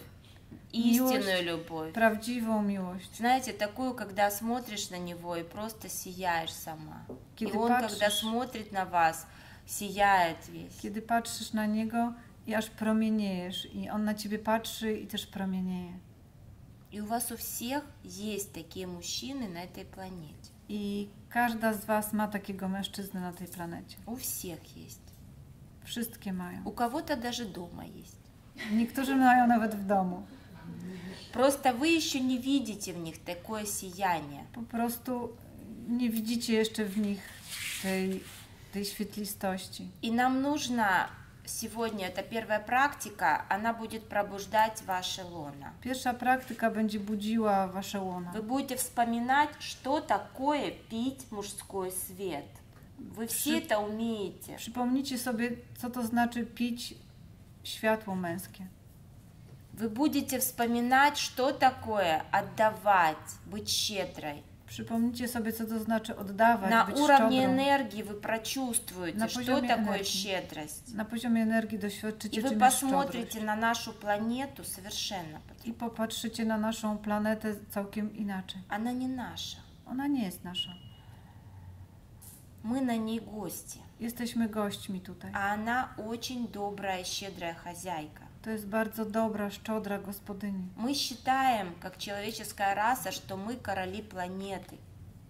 [SPEAKER 1] истинную любовь.
[SPEAKER 2] Prawdziwą miłość.
[SPEAKER 1] Знаете, такую, когда смотришь на него и просто сияешь сама. И
[SPEAKER 2] Kiedy
[SPEAKER 1] он, когда
[SPEAKER 2] patrzysz,
[SPEAKER 1] смотрит на вас, сияет весь.
[SPEAKER 2] kiedy patrzysz na niego i aż promieniejesz. I on na ciebie patrzy i też promienieje.
[SPEAKER 1] И у вас у всех есть такие мужчины на этой планете.
[SPEAKER 2] I każda z was ma takiego mężczyznę na tej planecie.
[SPEAKER 1] У всех есть.
[SPEAKER 2] Wszystkie mają.
[SPEAKER 1] У кого-то даже дома есть.
[SPEAKER 2] Niektórzy mają nawet w domu.
[SPEAKER 1] Просто вы еще не видите в них такое сияние.
[SPEAKER 2] Po prostu nie widzicie jeszcze w nich tej, tej świetlistości.
[SPEAKER 1] И нам нужно сегодня, это первая практика, она будет пробуждать ваше лоно.
[SPEAKER 2] Pierwsza praktyka będzie budziła wasze łona.
[SPEAKER 1] Вы будете вспоминать, что такое пить мужской свет. Вы все это умеете.
[SPEAKER 2] Przypomnijcie sobie, co to znaczy pić światło męskie.
[SPEAKER 1] Вы будете вспоминать, что такое отдавать, быть щедрой.
[SPEAKER 2] Przypomnijcie sobie, co to znaczy oddawać,
[SPEAKER 1] На
[SPEAKER 2] być
[SPEAKER 1] уровне
[SPEAKER 2] szczodrą.
[SPEAKER 1] энергии вы прочувствуете,
[SPEAKER 2] На
[SPEAKER 1] что
[SPEAKER 2] poziomie
[SPEAKER 1] такое
[SPEAKER 2] энергии.
[SPEAKER 1] щедрость.
[SPEAKER 2] Na poziomie energii
[SPEAKER 1] И
[SPEAKER 2] doświadczycie,
[SPEAKER 1] вы
[SPEAKER 2] czym jest szczodrość.
[SPEAKER 1] посмотрите на нашу планету совершенно
[SPEAKER 2] I
[SPEAKER 1] по-другому.
[SPEAKER 2] popatrzycie na naszą planetę całkiem inaczej.
[SPEAKER 1] Она не наша.
[SPEAKER 2] Ona nie jest nasza.
[SPEAKER 1] Мы на ней гости.
[SPEAKER 2] Jesteśmy gośćmi tutaj.
[SPEAKER 1] А она очень добрая, щедрая хозяйка.
[SPEAKER 2] To jest bardzo dobra, szczodra gospodyni.
[SPEAKER 1] Мы считаем, как человеческая раса, что мы короли планеты.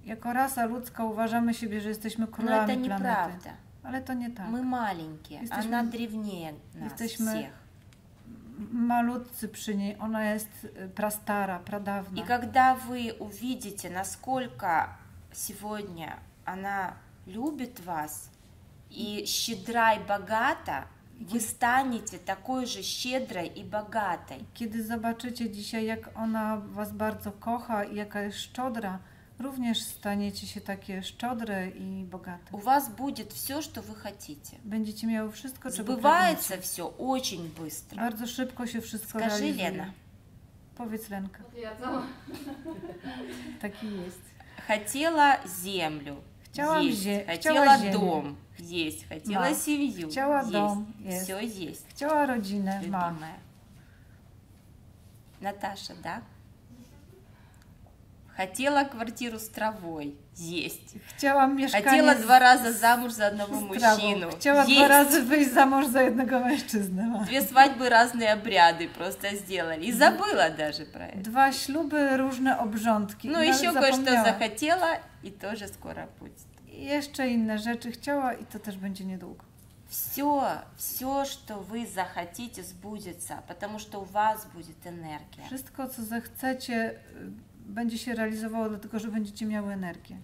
[SPEAKER 2] Jako rasa ludzka uważamy siebie, że jesteśmy
[SPEAKER 1] Но это
[SPEAKER 2] królami planety.
[SPEAKER 1] неправда.
[SPEAKER 2] Ale to nie tak.
[SPEAKER 1] Мы маленькие,
[SPEAKER 2] Jesteśmy-
[SPEAKER 1] она древнее нас
[SPEAKER 2] jesteśmy
[SPEAKER 1] всех.
[SPEAKER 2] Malutcy przy niej, ona jest y, prastara, pradawna.
[SPEAKER 1] И когда вы увидите, насколько сегодня она любит вас и щедра и богата, вы станете такой же щедрой и богатой.
[SPEAKER 2] Kiedy zobaczycie dzisiaj, jak ona was bardzo kocha i jaka jest szczodra, również staniecie się takie szczodre i bogate.
[SPEAKER 1] У вас будет все, что вы хотите.
[SPEAKER 2] Będziecie miały wszystko, czego
[SPEAKER 1] Сбывается
[SPEAKER 2] pragniecie.
[SPEAKER 1] все очень быстро.
[SPEAKER 2] Bardzo szybko się wszystko
[SPEAKER 1] Скажи,
[SPEAKER 2] realizuje.
[SPEAKER 1] Лена,
[SPEAKER 2] Powiedz Lenka,
[SPEAKER 5] Potwierdzam.
[SPEAKER 2] taki jest.
[SPEAKER 1] хотела землю,
[SPEAKER 2] Chciałam
[SPEAKER 1] есть,
[SPEAKER 2] zie-
[SPEAKER 1] хотела
[SPEAKER 2] ziemię.
[SPEAKER 1] дом, есть, хотела
[SPEAKER 2] Ma.
[SPEAKER 1] семью,
[SPEAKER 2] Chciała
[SPEAKER 1] есть,
[SPEAKER 2] dom, jest.
[SPEAKER 1] все есть,
[SPEAKER 2] rodzinę, ma.
[SPEAKER 1] любимая. Наташа, да? Хотела квартиру с травой, есть.
[SPEAKER 2] Chciałam mieszkanie
[SPEAKER 1] Хотела два раза замуж за одного мужчину,
[SPEAKER 2] dwa
[SPEAKER 1] есть.
[SPEAKER 2] wyjść za mąż za jednego mężczyznę. Ma.
[SPEAKER 1] Две свадьбы, разные обряdy просто сделали. И забыла даже про это.
[SPEAKER 2] Dwa śluby, różne obrządki.
[SPEAKER 1] Ну, еще кое-что захотела, и тоже скоро будет.
[SPEAKER 2] I jeszcze inne rzeczy chciała i to też będzie niedługo.
[SPEAKER 1] Все, все, что вы захотите, сбудется, потому что у вас будет энергия.
[SPEAKER 2] Wszystko, co zechcecie, y, będzie się realizowało, dlatego że będziecie miały energię.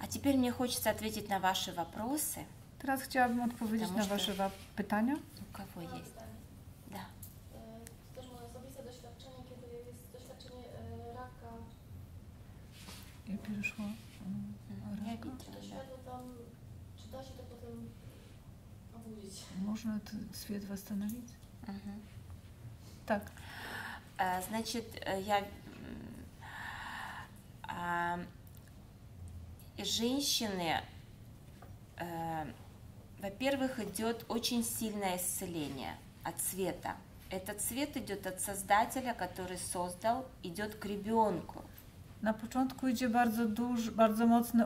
[SPEAKER 1] А теперь мне хочется ответить на ваши вопросы.
[SPEAKER 2] Teraz chciałabym odpowiedzieć
[SPEAKER 1] Потому
[SPEAKER 2] na
[SPEAKER 1] что-
[SPEAKER 2] Wasze wa- pytania.
[SPEAKER 1] У kого
[SPEAKER 5] Mam
[SPEAKER 1] есть?
[SPEAKER 5] pytanie.
[SPEAKER 1] Да.
[SPEAKER 5] E, To też moje osobiste doświadczenie, kiedy jest doświadczenie e, raka,
[SPEAKER 2] Ja перешла.
[SPEAKER 1] Я
[SPEAKER 5] czy to
[SPEAKER 1] видела, да.
[SPEAKER 5] światło tam, czy da się to potem obudzić?
[SPEAKER 2] Можно свет восстановить?
[SPEAKER 1] Мгм.
[SPEAKER 2] Так.
[SPEAKER 1] А, Значит, э, я... Женщины, э, во-первых, идет очень сильное исцеление от света. Этот свет идет от Создателя, который создал, идет к ребенку.
[SPEAKER 2] Na początku idzie bardzo duż, bardzo mocne.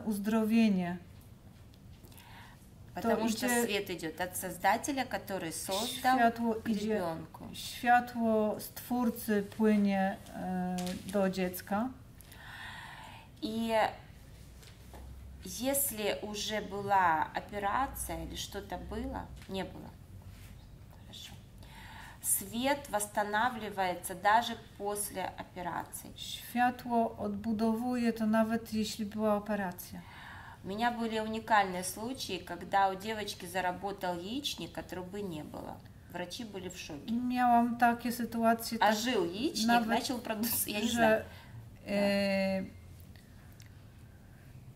[SPEAKER 1] Потому что свет идет от Создателя, который создал
[SPEAKER 2] Światło
[SPEAKER 1] к ребенку.
[SPEAKER 2] światło Stwórcy płynie e, do dziecka.
[SPEAKER 1] И если уже была операция или что-то было, не было. Хорошо. Свет восстанавливается даже после операции.
[SPEAKER 2] Światło odbudowuje to nawet jeśli była operacja.
[SPEAKER 1] У меня были уникальные случаи, когда у девочки заработал яичник, а трубы не было. Врачи были в шоке.
[SPEAKER 2] Miałam takie sytuacje, tak,
[SPEAKER 1] Ожил яичник,
[SPEAKER 2] Nawet,
[SPEAKER 1] начал продуцировать, я не знаю.
[SPEAKER 2] że, e,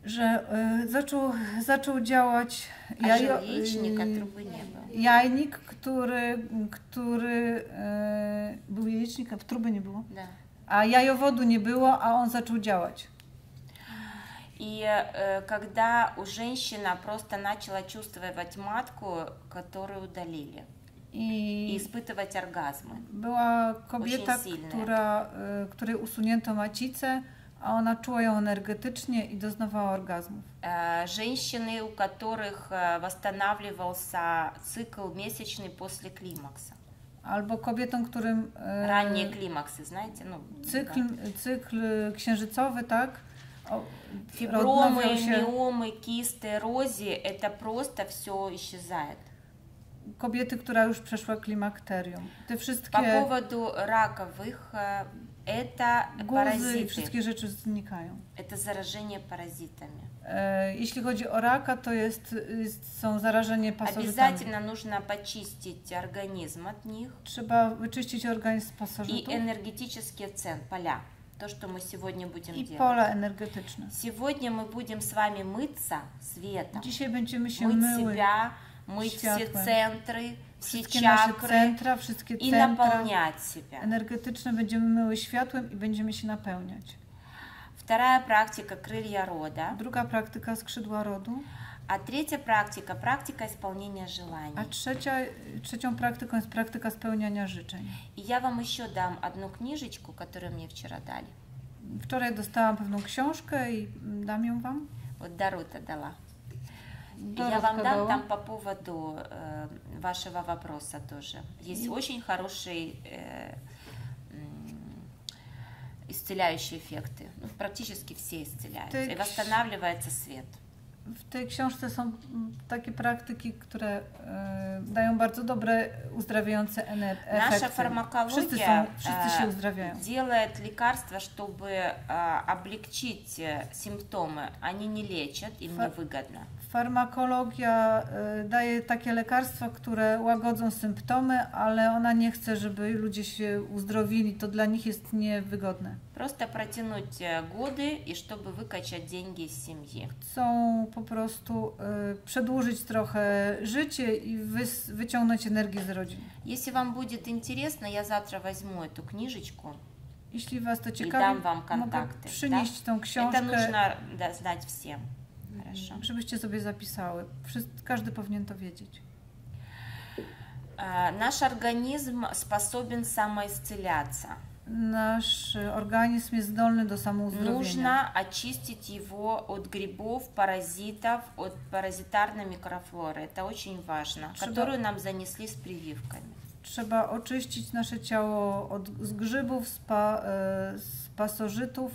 [SPEAKER 2] że e, zaczął, zaczął działać
[SPEAKER 1] Ожил
[SPEAKER 2] jajo-
[SPEAKER 1] яичник, а
[SPEAKER 2] e,
[SPEAKER 1] трубы не было.
[SPEAKER 2] jajnik, który, który e, był jajecznik, a w truby nie było.
[SPEAKER 1] Да.
[SPEAKER 2] A jajowodu nie było, a on zaczął działać.
[SPEAKER 1] И э, когда у женщины просто начала чувствовать матку, которую удалили, и
[SPEAKER 2] I
[SPEAKER 1] испытывать оргазмы.
[SPEAKER 2] była kobieta, która, e, której usunięto macicę, a ona czuła ją energetycznie i doznawała orgazmów.
[SPEAKER 1] Э, Женщины, у которых э, восстанавливался цикл месячный после климакса.
[SPEAKER 2] Albo kobietom, którym e,
[SPEAKER 1] Ранние климаксы, знаете, ну,
[SPEAKER 2] cykl, cykl księżycowy, tak? O,
[SPEAKER 1] фибромы,
[SPEAKER 2] się
[SPEAKER 1] миомы, кисты, эрозии, это просто все исчезает.
[SPEAKER 2] kobiety, która już przeszła klimakterium. Te
[SPEAKER 1] По
[SPEAKER 2] wszystkie
[SPEAKER 1] поводу раковых, э, это
[SPEAKER 2] guzy i
[SPEAKER 1] паразиты,
[SPEAKER 2] wszystkie rzeczy znikają.
[SPEAKER 1] это заражение паразитами.
[SPEAKER 2] E, Jeśli chodzi o raka, to jest, jest, są zarażenie pasożytami.
[SPEAKER 1] Обязательно нужно почистить организм от них
[SPEAKER 2] Trzeba wyczyścić organizm z
[SPEAKER 1] и
[SPEAKER 2] pasożytów
[SPEAKER 1] энергетические цен, поля. То, что мы сегодня будем
[SPEAKER 2] i
[SPEAKER 1] делать.
[SPEAKER 2] pola energetyczne.
[SPEAKER 1] Сегодня мы будем с вами мыться светом,
[SPEAKER 2] Dzisiaj będziemy się
[SPEAKER 1] мыть
[SPEAKER 2] myły
[SPEAKER 1] себя, мыть все
[SPEAKER 2] światłem.
[SPEAKER 1] центры, все
[SPEAKER 2] wszystkie nasze
[SPEAKER 1] чакры
[SPEAKER 2] centra, wszystkie
[SPEAKER 1] и
[SPEAKER 2] centra
[SPEAKER 1] наполнять себя.
[SPEAKER 2] energetyczne będziemy myły światłem i będziemy się napełniać.
[SPEAKER 1] Вторая практика крылья рода,
[SPEAKER 2] Druga praktyka skrzydła rodu,
[SPEAKER 1] а третья практика практика исполнения желаний.
[SPEAKER 2] a trzecia, trzecią praktyką jest praktyka spełniania życzeń.
[SPEAKER 1] И я вам еще дам одну книжечку, которую мне вчера дали.
[SPEAKER 2] Wczoraj dostałam pewną książkę i mm, dam ją Wam.
[SPEAKER 1] Вот Дарута дала. И
[SPEAKER 2] Дора
[SPEAKER 1] я вам дам там по поводу э, вашего вопроса тоже. Есть очень хорошие э, м, исцеляющие эффекты. Ну, практически все исцеляются.
[SPEAKER 2] Так
[SPEAKER 1] И восстанавливается свет.
[SPEAKER 2] W tej książce są mm, takie praktyki, które e, dają bardzo dobre uzdrawiające ener-
[SPEAKER 1] Наша
[SPEAKER 2] efekty. Wszyscy, są,
[SPEAKER 1] фармакология
[SPEAKER 2] wszyscy się
[SPEAKER 1] э,
[SPEAKER 2] uzdrawiają.
[SPEAKER 1] делает лекарства, чтобы э, облегчить э, симптомы. Они не лечат, им
[SPEAKER 2] Фа-
[SPEAKER 1] невыгодно.
[SPEAKER 2] Farmakologia e, daje takie lekarstwa, które łagodzą symptomy, ale ona nie chce, żeby ludzie się uzdrowili. To dla nich jest niewygodne.
[SPEAKER 1] Просто протянуть э, годы и чтобы выкачать деньги из семьи.
[SPEAKER 2] Chcą po prostu e, przedłużyć trochę życie i wys- wyciągnąć energię z rodzin.
[SPEAKER 1] Если вам будет интересно, я завтра возьму эту книжечку.
[SPEAKER 2] Jeśli Was to
[SPEAKER 1] dam
[SPEAKER 2] ciekawi,
[SPEAKER 1] wam
[SPEAKER 2] mogę
[SPEAKER 1] kontakty,
[SPEAKER 2] przynieść tą
[SPEAKER 1] Это
[SPEAKER 2] książkę,
[SPEAKER 1] нужно да, знать всем. Хорошо.
[SPEAKER 2] żebyście sobie zapisały. Wszyscy, każdy powinien to wiedzieć.
[SPEAKER 1] Э, Наш организм способен самоисцеляться.
[SPEAKER 2] Nasz e, organizm jest zdolny do samouzdrowienia.
[SPEAKER 1] Нужно очистить его от грибов, паразитов, от паразитарной микрофлоры. Это очень важно,
[SPEAKER 2] Trzeba-
[SPEAKER 1] которую нам занесли с прививками.
[SPEAKER 2] Trzeba oczyścić nasze ciało od, z grzybów, z, pa, e, z pasożytów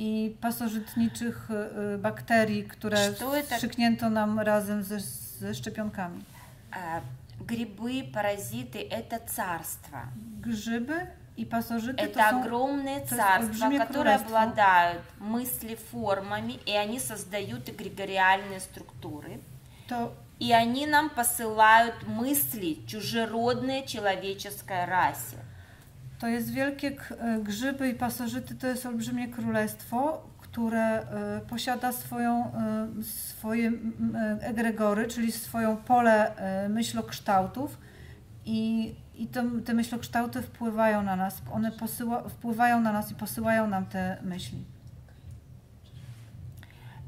[SPEAKER 2] i pasożytniczych e, bakterii, które
[SPEAKER 1] Co to-
[SPEAKER 2] strzyknięto nam razem ze, ze szczepionkami.
[SPEAKER 1] Грибы, паразиты – это царство.
[SPEAKER 2] I pasożyty to
[SPEAKER 1] Это огромные царства, которые обладают мыслеформами, и они создают эгрегориальные структуры.
[SPEAKER 2] to
[SPEAKER 1] И они нам посылают мысли чужеродные человеческой расе.
[SPEAKER 2] To jest wielkie k- e, grzyby i pasożyty, to jest olbrzymie królestwo, które e, posiada swoją, e, swoje m, e, egregory, czyli swoją pole e, myślokształtów i, i to, te myślokształty wpływają na nas, one posyła, wpływają na nas i posyłają nam te myśli.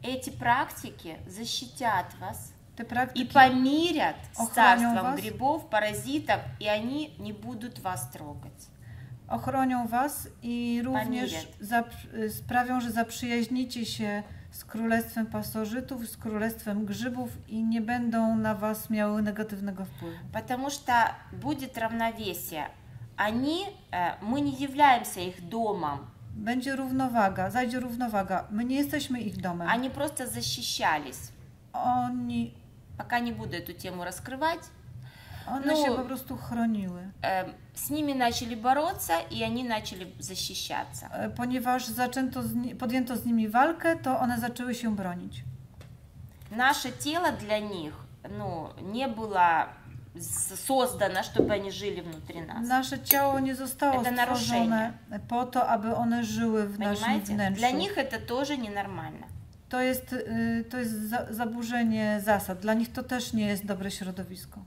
[SPEAKER 1] Эти практики защитят вас
[SPEAKER 2] Te
[SPEAKER 1] и
[SPEAKER 2] praktyki
[SPEAKER 1] помирят с
[SPEAKER 2] Охраню
[SPEAKER 1] царством
[SPEAKER 2] вас.
[SPEAKER 1] грибов, паразитов, и они не будут вас трогать.
[SPEAKER 2] ochronią Was i również
[SPEAKER 1] Pamięć.
[SPEAKER 2] zap- y, sprawią, że zaprzyjaźnicie się z królestwem pasożytów, z królestwem grzybów i nie będą na Was miały negatywnego wpływu.
[SPEAKER 1] Потому что будет равновесие. Они, э, мы не являемся их домом,
[SPEAKER 2] Będzie równowaga, zajdzie równowaga. My nie jesteśmy ich domem.
[SPEAKER 1] они просто защищались.
[SPEAKER 2] Oni,
[SPEAKER 1] Пока не буду эту тему раскрывать,
[SPEAKER 2] one
[SPEAKER 1] No.
[SPEAKER 2] się po prostu chroniły,
[SPEAKER 1] э, с ними начали бороться, и они начали защищаться.
[SPEAKER 2] E, ponieważ zaczęto z ni- podjęto z nimi walkę, to one zaczęły się bronić.
[SPEAKER 1] Наше тело для них ну, не было с- создано, чтобы они жили внутри нас.
[SPEAKER 2] Nasze ciało nie zostało
[SPEAKER 1] Это
[SPEAKER 2] stworzone po to, aby one żyły w naszym
[SPEAKER 1] Понимаете?
[SPEAKER 2] wnętrzu.
[SPEAKER 1] Для них это тоже ненормально.
[SPEAKER 2] To jest, y, to jest za, zaburzenie zasad. Dla nich to też nie jest dobre środowisko.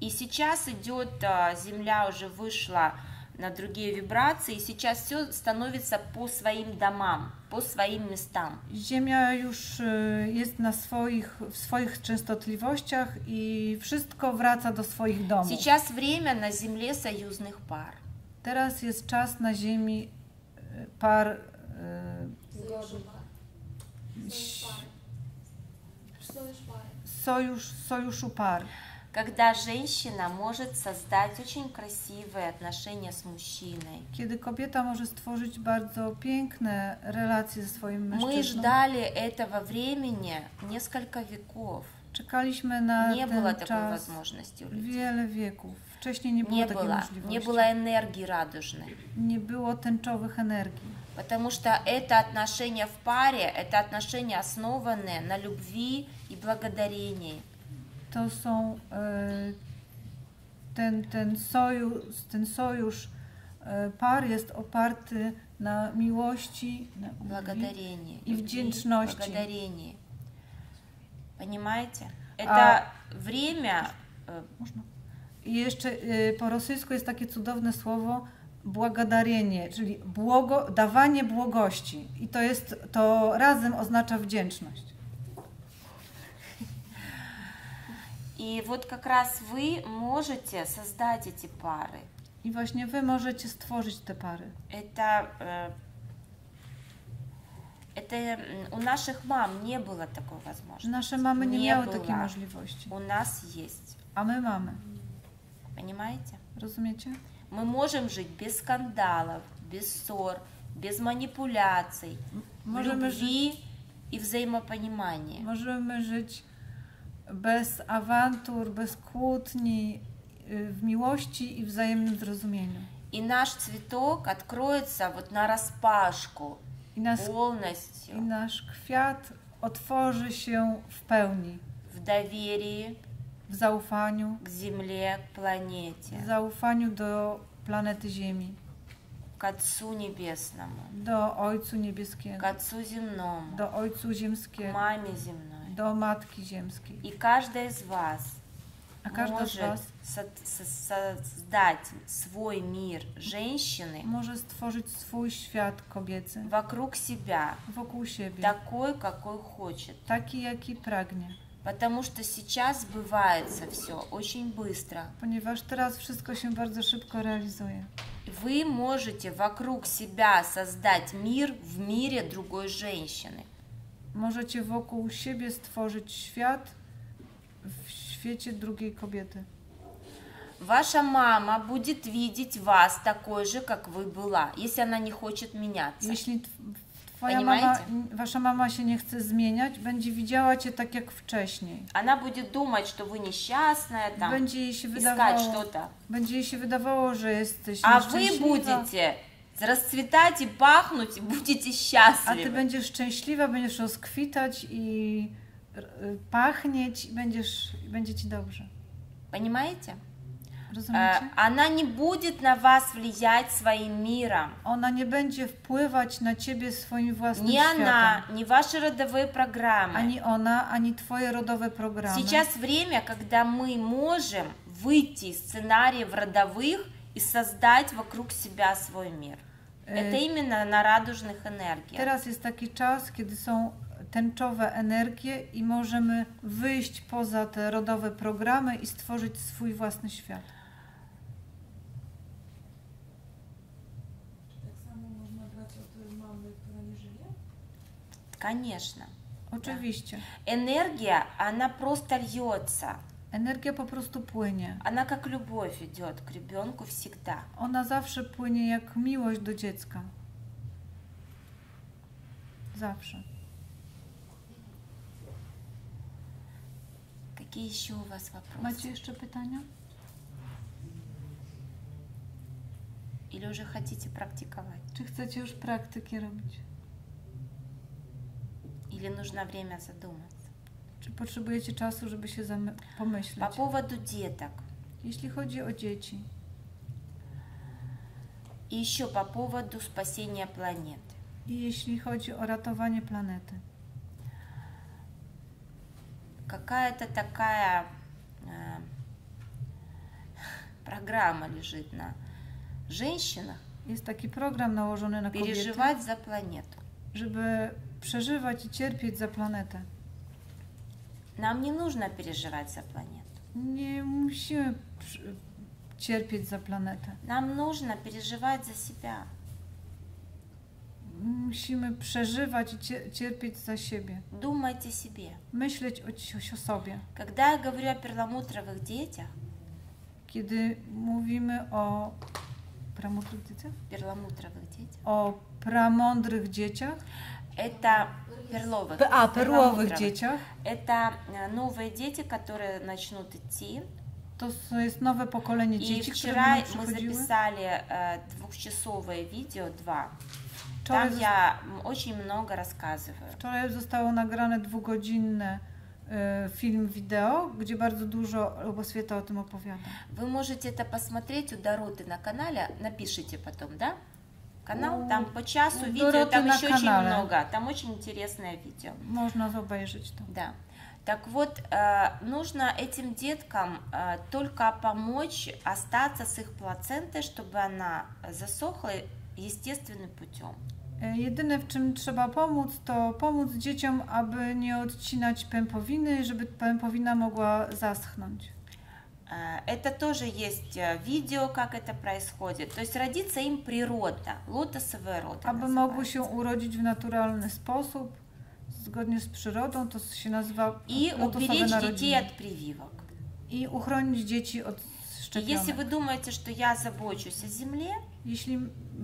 [SPEAKER 1] И сейчас идет, а, Земля уже вышла на другие вибрации, и сейчас все становится по своим домам, по своим местам.
[SPEAKER 2] Ziemia już y, jest na swoich, w swoich częstotliwościach i wszystko wraca do swoich domów.
[SPEAKER 1] Сейчас время на Земле союзных пар.
[SPEAKER 2] Teraz jest czas na Ziemi y, par. y,
[SPEAKER 5] Sojusz pary.
[SPEAKER 2] Sojusz, sojuszu par.
[SPEAKER 1] Когда женщина может создать очень красивые отношения с мужчиной.
[SPEAKER 2] Kiedy kobieta może stworzyć bardzo piękne relacje ze swoim
[SPEAKER 1] Мы
[SPEAKER 2] mężczyzną.
[SPEAKER 1] ждали этого времени несколько веков.
[SPEAKER 2] Czekaliśmy na
[SPEAKER 1] Не
[SPEAKER 2] ten
[SPEAKER 1] было такой
[SPEAKER 2] czas
[SPEAKER 1] возможности у людей.
[SPEAKER 2] wiele wieków. Wcześniej nie było
[SPEAKER 1] Не
[SPEAKER 2] takiej
[SPEAKER 1] было,
[SPEAKER 2] możliwości.
[SPEAKER 1] не было энергии радужной.
[SPEAKER 2] nie było tęczowych energii.
[SPEAKER 1] Потому что это отношения в паре, это отношения основанные на любви и благодарении.
[SPEAKER 2] To są e, ten, ten, sojusz, ten sojusz e, par jest oparty na miłości, na любви.
[SPEAKER 1] Благодарение.
[SPEAKER 2] И
[SPEAKER 1] любви,
[SPEAKER 2] вдячности.
[SPEAKER 1] Благодарение. Понимаете? Это
[SPEAKER 2] А-
[SPEAKER 1] время... э,
[SPEAKER 2] Można. I jeszcze e, po rosyjsku jest takie cudowne słowo błagadarienie, czyli błogo, dawanie błogości. I to jest, to razem oznacza wdzięczność.
[SPEAKER 1] И вот как раз вы можете создать эти пары.
[SPEAKER 2] I właśnie wy możecie stworzyć te pary.
[SPEAKER 1] Это, э, это у наших мам не было такой возможности.
[SPEAKER 2] Nasze mamy nie,
[SPEAKER 1] Nie
[SPEAKER 2] miały takiej możliwości,
[SPEAKER 1] У нас есть.
[SPEAKER 2] a my mamy.
[SPEAKER 1] Понимаете?
[SPEAKER 2] Rozumiecie?
[SPEAKER 1] Мы можем жить без скандалов, без ссор, без манипуляций,
[SPEAKER 2] Możemy
[SPEAKER 1] любви и взаимопонимания.
[SPEAKER 2] Możemy żyć bez awantur, bez kłótni, y, w miłości i wzajemnym zrozumieniu.
[SPEAKER 1] И наш цветок откроется вот на распашку
[SPEAKER 2] I, nas, I
[SPEAKER 1] полностью
[SPEAKER 2] nasz kwiat otworzy się w pełni,
[SPEAKER 1] в доверии
[SPEAKER 2] w zaufaniu,
[SPEAKER 1] к Земле, к
[SPEAKER 2] w
[SPEAKER 1] планете,
[SPEAKER 2] zaufaniu do planety Ziemi,
[SPEAKER 1] к Отцу Небесному,
[SPEAKER 2] do Ojcu
[SPEAKER 1] к
[SPEAKER 2] Niebieskiego,
[SPEAKER 1] Отцу Земному,
[SPEAKER 2] do Ojcu
[SPEAKER 1] к
[SPEAKER 2] Ziemskiego,
[SPEAKER 1] Маме Земной.
[SPEAKER 2] Do Matki Ziemskiej.
[SPEAKER 1] И каждая из вас
[SPEAKER 2] każda z
[SPEAKER 1] может со- создать свой мир женщины
[SPEAKER 2] może stworzyć swój świat kobiecy
[SPEAKER 1] вокруг себя,
[SPEAKER 2] wokół siebie,
[SPEAKER 1] такой, какой хочет.
[SPEAKER 2] taki jaki pragnie.
[SPEAKER 1] Потому что сейчас сбывается все очень быстро.
[SPEAKER 2] Ponieważ teraz wszystko się bardzo szybko realizuje.
[SPEAKER 1] Вы можете вокруг себя создать мир в мире другой женщины.
[SPEAKER 2] Możecie wokół siebie stworzyć świat w świecie drugiej kobiety.
[SPEAKER 1] Ваша мама будет видеть вас такой же, как вы была, если она не хочет меняться.
[SPEAKER 2] Jeśli tw- twoja mama,
[SPEAKER 1] Понимаете?
[SPEAKER 2] wasza mama się nie chce zmieniać, będzie widziała cię tak jak wcześniej.
[SPEAKER 1] Она будет думать, что вы несчастная, там,
[SPEAKER 2] Będzie jej się
[SPEAKER 1] искать
[SPEAKER 2] wydawało,
[SPEAKER 1] что-то.
[SPEAKER 2] będzie jej się wydawało, że jesteś
[SPEAKER 1] А вы
[SPEAKER 2] nieszczęśliwa,
[SPEAKER 1] будете расцветать и пахнуть, и будете
[SPEAKER 2] a ty
[SPEAKER 1] счастливы.
[SPEAKER 2] będziesz szczęśliwa, będziesz rozkwitać i r- y, pachnieć i będziesz, i będzie ci dobrze.
[SPEAKER 1] Понимаете? Э,
[SPEAKER 2] Rozumiecie?
[SPEAKER 1] Она не будет на вас влиять своим миром.
[SPEAKER 2] Ona nie będzie wpływać na ciebie swoim własnym
[SPEAKER 1] Ни она,
[SPEAKER 2] światem.
[SPEAKER 1] ни ваши родовые программы.
[SPEAKER 2] Ani ona, ani twoje rodowe programy.
[SPEAKER 1] Сейчас время, когда мы можем выйти из сценариев родовых и создать вокруг себя свой мир. Это
[SPEAKER 2] Э,
[SPEAKER 1] именно на радужных энергиях.
[SPEAKER 2] Teraz jest taki czas, kiedy są tęczowe energie i możemy wyjść poza te rodowe programy i stworzyć swój własny świat.
[SPEAKER 7] Czy tak samo można brać od mamy, która nie żyje?
[SPEAKER 1] Конечно.
[SPEAKER 2] Oczywiście.
[SPEAKER 1] Энергия, она просто льется.
[SPEAKER 2] Energia po prostu płynie.
[SPEAKER 1] Она как любовь идет к ребенку всегда.
[SPEAKER 2] Ona zawsze płynie jak miłość do dziecka. Zawsze.
[SPEAKER 1] Какие еще у вас вопросы?
[SPEAKER 2] Macie jeszcze pytania?
[SPEAKER 1] Или уже хотите практиковать?
[SPEAKER 2] Czy chcecie już praktyki robić?
[SPEAKER 1] Или нужно время задуматься?
[SPEAKER 2] Czy potrzebujecie czasu, żeby się zamy-
[SPEAKER 1] По
[SPEAKER 2] pomyśleć?
[SPEAKER 1] поводу деток.
[SPEAKER 2] Jeśli chodzi o dzieci
[SPEAKER 1] И еще по поводу спасения планеты.
[SPEAKER 2] i jeśli chodzi o ratowanie planety,
[SPEAKER 1] Какая-то такая э, программа лежит на женщинах
[SPEAKER 2] jest taki program nałożony na kobiety,
[SPEAKER 1] переживать за планету.
[SPEAKER 2] żeby przeżywać i cierpieć za planetę.
[SPEAKER 1] Нам не нужно переживать за планету.
[SPEAKER 2] Nie musimy cierpieć za planetę.
[SPEAKER 1] Нам нужно переживать за себя.
[SPEAKER 2] Musimy przeżywać i cie- cierpieć za siebie.
[SPEAKER 1] Думать о себе.
[SPEAKER 2] Myśleć o, ci- o sobie.
[SPEAKER 1] Когда я говорю о перламутровых детях,
[SPEAKER 2] Kiedy mówimy o pramądrych dzieciach,
[SPEAKER 1] перламутровых детях,
[SPEAKER 2] o pramądrych dzieciach,
[SPEAKER 1] это перловых.
[SPEAKER 2] Perłowych
[SPEAKER 1] перламутровых.
[SPEAKER 2] dzieciach,
[SPEAKER 1] Это э, новые дети, которые начнут идти.
[SPEAKER 2] to s- jest nowe pokolenie
[SPEAKER 1] И вчера мы записали э, двухчасовое видео, два.
[SPEAKER 2] Wczoraj,
[SPEAKER 1] Там я очень много рассказываю.
[SPEAKER 2] wczoraj zostało nagrane dwugodzinne e, film wideo, gdzie bardzo dużo Luboswieta o tym opowiada.
[SPEAKER 1] Вы можете это посмотреть у Дороты на канале, напишите потом, да? Канал, там по часу
[SPEAKER 2] у
[SPEAKER 1] видео, там еще очень много, там очень интересное видео.
[SPEAKER 2] Obejrzeć to.
[SPEAKER 1] Да. Так вот, э, нужно этим деткам э, только помочь остаться с их плацентой, чтобы она засохла естественным путем.
[SPEAKER 2] E, Jedyne, w czym trzeba pomóc, to pomóc dzieciom, aby nie odcinać pępowiny, żeby pępowina mogła zaschnąć.
[SPEAKER 1] Э, Это тоже есть э, видео, как это происходит. То есть родится им природа, лотосовая рода.
[SPEAKER 2] Aby mogły
[SPEAKER 1] называется.
[SPEAKER 2] się urodzić w naturalny sposób, zgodnie z przyrodą, to się nazywa
[SPEAKER 1] И
[SPEAKER 2] lotosowe
[SPEAKER 1] уберечь детей от прививок.
[SPEAKER 2] I uchronić dzieci od
[SPEAKER 1] И
[SPEAKER 2] szczepionek.
[SPEAKER 1] если вы думаете, что я забочусь о Земле,
[SPEAKER 2] Jeśli,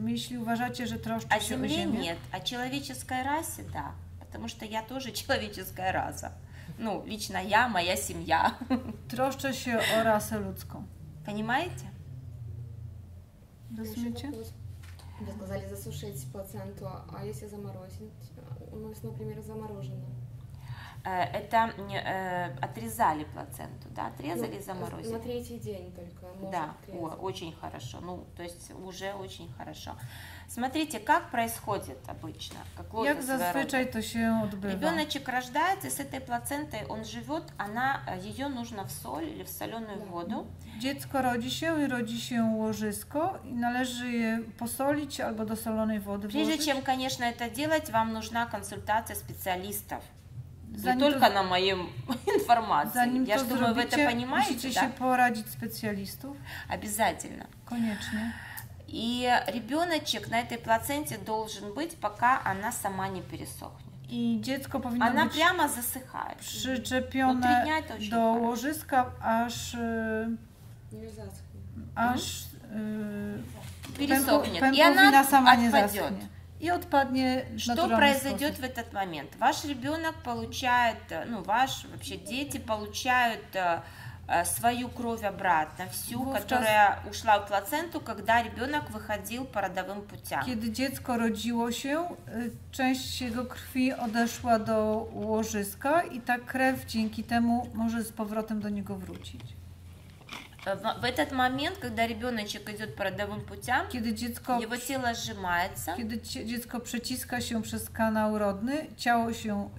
[SPEAKER 2] jeśli uważacie, że troszczę się o
[SPEAKER 1] Земле
[SPEAKER 2] Ziemię,
[SPEAKER 1] нет, о человеческой расе, да. потому что я тоже человеческая раса. Ну, лично я, моя семья.
[SPEAKER 2] Troszczę się o rasę ludzką.
[SPEAKER 1] Понимаете?
[SPEAKER 2] Rozumiecie?
[SPEAKER 4] Вы сказали засушить плаценту, а если заморозить? У нас, например, заморожено.
[SPEAKER 1] Э, Это э, отрезали плаценту, да, отрезали и
[SPEAKER 4] Ну,
[SPEAKER 1] заморозили.
[SPEAKER 4] На третий день только можно
[SPEAKER 1] Да, о, очень хорошо. Ну, то есть уже очень хорошо. Смотрите, как происходит обычно,
[SPEAKER 2] Jak zazwyczaj to się odbywa?
[SPEAKER 1] Ребеночек рождается, с этой плацентой он живет, она, ее нужно в соль или в соленую
[SPEAKER 4] Да.
[SPEAKER 1] воду.
[SPEAKER 2] Dziecko rodzi się i rodzi się łożysko i należy je posolić albo do solonej wody
[SPEAKER 1] Прежде чем, конечно, это делать, вам нужна консультация специалистов. Не
[SPEAKER 2] Zanim
[SPEAKER 1] только
[SPEAKER 2] to,
[SPEAKER 1] на моем информации.
[SPEAKER 2] zanim
[SPEAKER 1] Я
[SPEAKER 2] to
[SPEAKER 1] же думаю, вы это
[SPEAKER 2] zrobicie,
[SPEAKER 1] понимаете,
[SPEAKER 2] musicie
[SPEAKER 1] да?
[SPEAKER 2] się poradzić specjalistów.
[SPEAKER 1] Обязательно.
[SPEAKER 2] Koniecznie.
[SPEAKER 1] И ребеночек на этой плаценте должен быть, пока она сама не пересохнет.
[SPEAKER 2] I dziecko powinno
[SPEAKER 1] Она
[SPEAKER 2] być
[SPEAKER 1] прямо засыхает.
[SPEAKER 2] przyczepione do
[SPEAKER 1] хорошо.
[SPEAKER 2] łożyska, aż, y,
[SPEAKER 4] Не засохнет.
[SPEAKER 2] aż y,
[SPEAKER 1] Пересохнет.
[SPEAKER 2] pępu-
[SPEAKER 1] И она
[SPEAKER 2] sama nie
[SPEAKER 1] отпадет.
[SPEAKER 2] zaschnie. Odpadnie w
[SPEAKER 1] Что произойдет
[SPEAKER 2] sposób.
[SPEAKER 1] в этот момент? Ваш ребенок получает, э, ну, ваш, вообще дети получают э, э, свою кровь обратно, всю,
[SPEAKER 2] Вовчас-
[SPEAKER 1] которая ушла в плаценту, когда ребенок выходил по родовым путям.
[SPEAKER 2] Kiedy dziecko rodziło się, y, część jego krwi odeszła do łożyska i ta krew dzięki temu może z powrotem do niego wrócić.
[SPEAKER 1] Э, В в этот момент, когда ребеночек идет по родовым путям,
[SPEAKER 2] Kiedy dziecko,
[SPEAKER 1] его тело сжимается,
[SPEAKER 2] kiedy cie- dziecko przeciska się przez kanał rodny, ciało się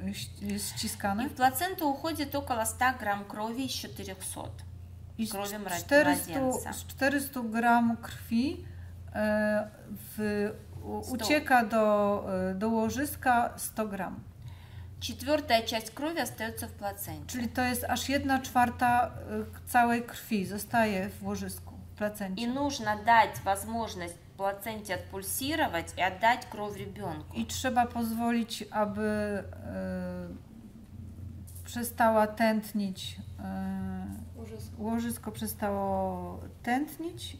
[SPEAKER 2] jest ściskane
[SPEAKER 1] и в плаценту уходит около 100 грамм крови из 400.
[SPEAKER 2] i z
[SPEAKER 1] Kрові мра-
[SPEAKER 2] 400,
[SPEAKER 1] młodzieńca.
[SPEAKER 2] z 400 gram krwi e, w, u,
[SPEAKER 1] Sto.
[SPEAKER 2] ucieka do, e, do łożyska 100 gram.
[SPEAKER 1] Четвертая часть крови остается в плаценте.
[SPEAKER 2] Czyli to jest aż 1 czwarta e, całej krwi zostaje w łożysku, w
[SPEAKER 1] И
[SPEAKER 2] placencie.
[SPEAKER 1] нужно дать возможность плаценте отпульсировать и отдать кровь ребенку.
[SPEAKER 2] I trzeba pozwolić, aby e, przestała tętnić, e,
[SPEAKER 4] Ужас.
[SPEAKER 2] łożysko przestało tętnić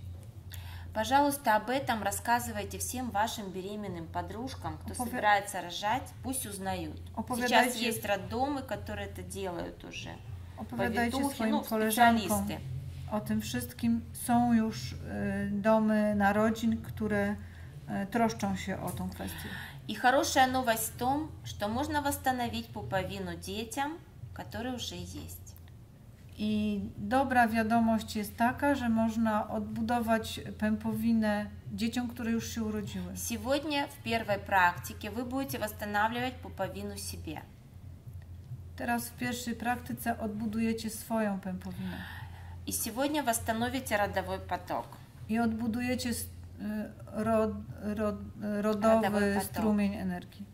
[SPEAKER 1] Пожалуйста, об этом рассказывайте всем вашим беременным подружкам, кто
[SPEAKER 2] Опове-
[SPEAKER 1] собирается рожать, пусть узнают. Сейчас
[SPEAKER 2] Оповедайте-
[SPEAKER 1] есть роддомы, которые это делают уже.
[SPEAKER 2] Opowiadajcie
[SPEAKER 1] Повитухи,
[SPEAKER 2] swoim
[SPEAKER 1] ну,
[SPEAKER 2] koleżankom o tym wszystkim. Są już y, domy narodzin, które y, troszczą się o tą kwestię.
[SPEAKER 1] И хорошая новость в том, что можно восстановить пуповину детям, которые уже есть.
[SPEAKER 2] I dobra wiadomość jest taka, że można odbudować pępowinę dzieciom, które już się urodziły.
[SPEAKER 1] Сегодня в первой практике вы будете восстанавливать пуповину себе.
[SPEAKER 2] Teraz w pierwszej praktyce odbudujecie swoją pępowinę
[SPEAKER 1] И сегодня восстановите родовой поток.
[SPEAKER 2] i odbudujecie s- y, rod, rod,
[SPEAKER 1] Rodowy
[SPEAKER 2] rodowy
[SPEAKER 1] potok.
[SPEAKER 2] strumień energii.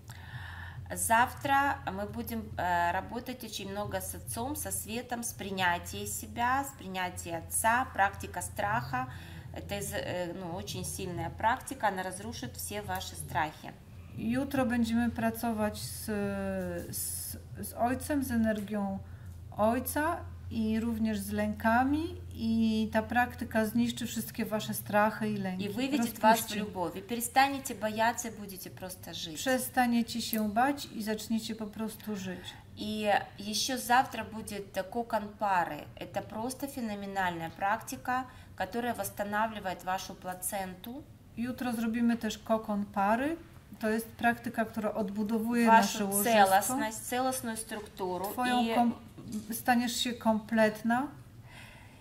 [SPEAKER 1] Завтра мы будем э, работать очень много с отцом, со светом, с принятием себя, с принятием отца, практика страха. Это э, ну, очень сильная практика, она разрушит все ваши страхи.
[SPEAKER 2] Jutro będziemy pracować z, z, z ojcem, z energią ojca i również z lękami i ta praktyka zniszczy wszystkie wasze strachy i lęki.
[SPEAKER 1] И выведет вас в любовь. И перестанете бояться, и будете просто жить.
[SPEAKER 2] Przestaniecie się i zaczniecie po prostu żyć.
[SPEAKER 1] И еще завтра будет кокон пары. Это просто феноменальная практика, которая восстанавливает вашу плаценту,
[SPEAKER 2] Jutro zrobimy też kokon pary. To jest praktyka, która odbudowuje nasze
[SPEAKER 1] вашу
[SPEAKER 2] łożysko.
[SPEAKER 1] целостность, целостную структуру
[SPEAKER 2] Twoją
[SPEAKER 1] и,
[SPEAKER 2] kom- staniesz się kompletna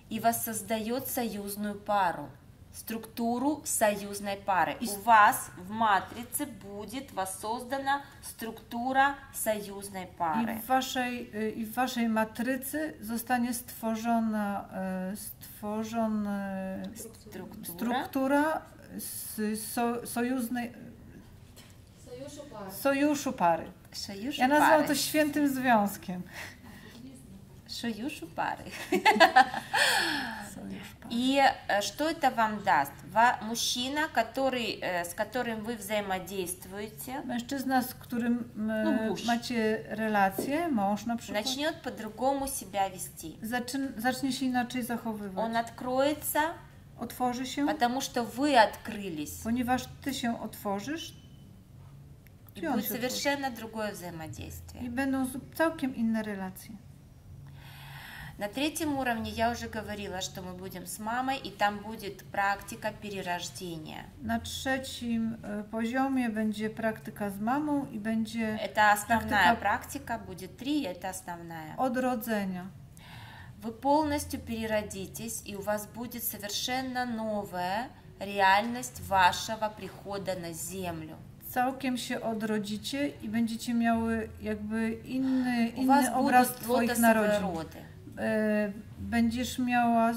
[SPEAKER 1] и воссоздает союзную пару, структуру союзной пары.
[SPEAKER 2] И
[SPEAKER 1] У вас в матрице будет воссоздана структура союзной
[SPEAKER 2] i
[SPEAKER 1] пары.
[SPEAKER 2] w waszej, y, i w waszej matrycy zostanie stworzona, e, stworzona
[SPEAKER 1] Структура.
[SPEAKER 2] struktura z so, sojuźnej,
[SPEAKER 5] Sojuszu par.
[SPEAKER 2] sojuszu pary.
[SPEAKER 1] Союз
[SPEAKER 2] Ja nazywam
[SPEAKER 1] пары.
[SPEAKER 2] to świętym związkiem.
[SPEAKER 1] Союз пары. И э, что это вам даст? Мужчина, который, э, с которым вы взаимодействуете,
[SPEAKER 2] m,
[SPEAKER 1] No mąż.
[SPEAKER 2] macie relację, mąż na przykład,
[SPEAKER 1] начнет по-другому себя вести.
[SPEAKER 2] się inaczej zachowywać.
[SPEAKER 1] Он откроется,
[SPEAKER 2] Otworzy się,
[SPEAKER 1] потому что вы открылись.
[SPEAKER 2] ponieważ ty się otworzysz,
[SPEAKER 1] И будет совершенно другое взаимодействие.
[SPEAKER 2] Będą zu- całkiem inne relacje.
[SPEAKER 1] На третьем уровне я уже говорила, что мы будем с мамой, и там будет практика перерождения.
[SPEAKER 2] Na trzecim e, poziomie będzie praktyka z mamą i będzie
[SPEAKER 1] Это основная
[SPEAKER 2] Практика-
[SPEAKER 1] будет три, это основная.
[SPEAKER 2] odrodzenia.
[SPEAKER 1] Вы полностью переродитесь, и у вас будет совершенно новая реальность вашего прихода на Землю.
[SPEAKER 2] Całkiem się odrodzicie i będziecie miały jakby inny, inny obraz Twoich narodzin.
[SPEAKER 1] роды.
[SPEAKER 2] E, Będziesz miała, e,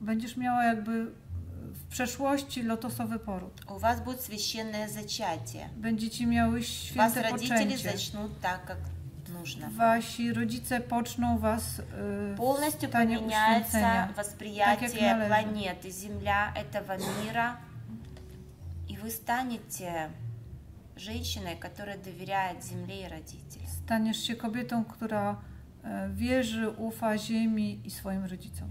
[SPEAKER 2] będziesz miała jakby w przeszłości lotosowy poród.
[SPEAKER 1] У вас будет священное зачатие.
[SPEAKER 2] Będziecie miały
[SPEAKER 1] Вас
[SPEAKER 2] święte
[SPEAKER 1] родители
[SPEAKER 2] poczęcie.
[SPEAKER 1] зачнут так, как нужно.
[SPEAKER 2] Wasi rodzice poczną was e, w
[SPEAKER 1] Полностью
[SPEAKER 2] stanie
[SPEAKER 1] поменяется
[SPEAKER 2] uświęcenia.
[SPEAKER 1] восприятие
[SPEAKER 2] належит.
[SPEAKER 1] планеты Земля, этого мира, и вы станете женщиной, которая доверяет Земле и родителям.
[SPEAKER 2] Staniesz się kobietą, która e, wierzy, ufa ziemi i swoim rodzicom.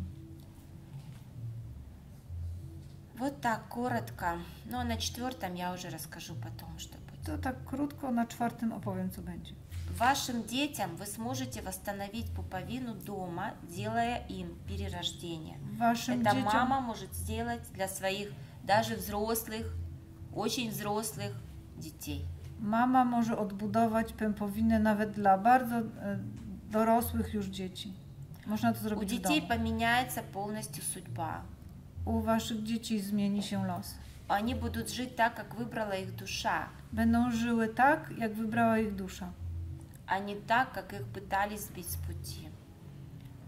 [SPEAKER 1] Вот так коротко. Ну а на четвертом я уже расскажу потом, что будет.
[SPEAKER 2] To tak krótko, na czwartym opowiem, co będzie.
[SPEAKER 1] Вашим детям вы сможете восстановить пуповину дома, делая им перерождение.
[SPEAKER 2] Waszym
[SPEAKER 1] Это
[SPEAKER 2] dzieciom
[SPEAKER 1] мама может сделать для своих даже взрослых, очень взрослых детей.
[SPEAKER 2] mama może odbudować pępowinę nawet dla bardzo e, dorosłych już dzieci. Można to
[SPEAKER 1] У
[SPEAKER 2] zrobić w
[SPEAKER 1] детей
[SPEAKER 2] domu.
[SPEAKER 1] поменяется полностью судьба.
[SPEAKER 2] U waszych dzieci zmieni się los.
[SPEAKER 1] Они будут жить так, как выбрала их душа,
[SPEAKER 2] Będą żyły tak, jak wybrała ich dusza,
[SPEAKER 1] а не так, как их pытались сбить с пути.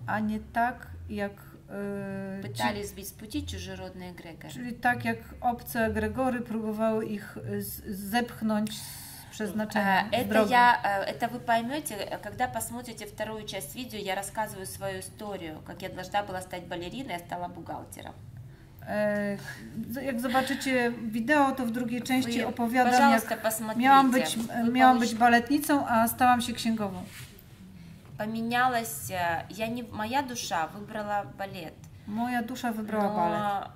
[SPEAKER 2] a nie tak, jak e, ci,
[SPEAKER 1] Пытались сбить с пути чужеродные эгрегоры.
[SPEAKER 2] czyli tak jak obce egregory próbowały ich e, z, zepchnąć z przeznaczenia,
[SPEAKER 1] Э, Это,
[SPEAKER 2] drogi.
[SPEAKER 1] я, э, это вы поймете, э, когда посмотрите вторую часть видео, я рассказываю свою историю, как я должна была стать балериной, я стала бухгалтером.
[SPEAKER 2] E, Jak zobaczycie wideo, to w drugiej części opowiadam,
[SPEAKER 1] пожалуйста,
[SPEAKER 2] jak
[SPEAKER 1] посмотрите.
[SPEAKER 2] miałam być,
[SPEAKER 1] Вы
[SPEAKER 2] miałam być baletnicą, a stałam się księgową.
[SPEAKER 1] Поменялась, я не, моя душа выбрала балет,
[SPEAKER 2] dusza wybrała balet,
[SPEAKER 1] но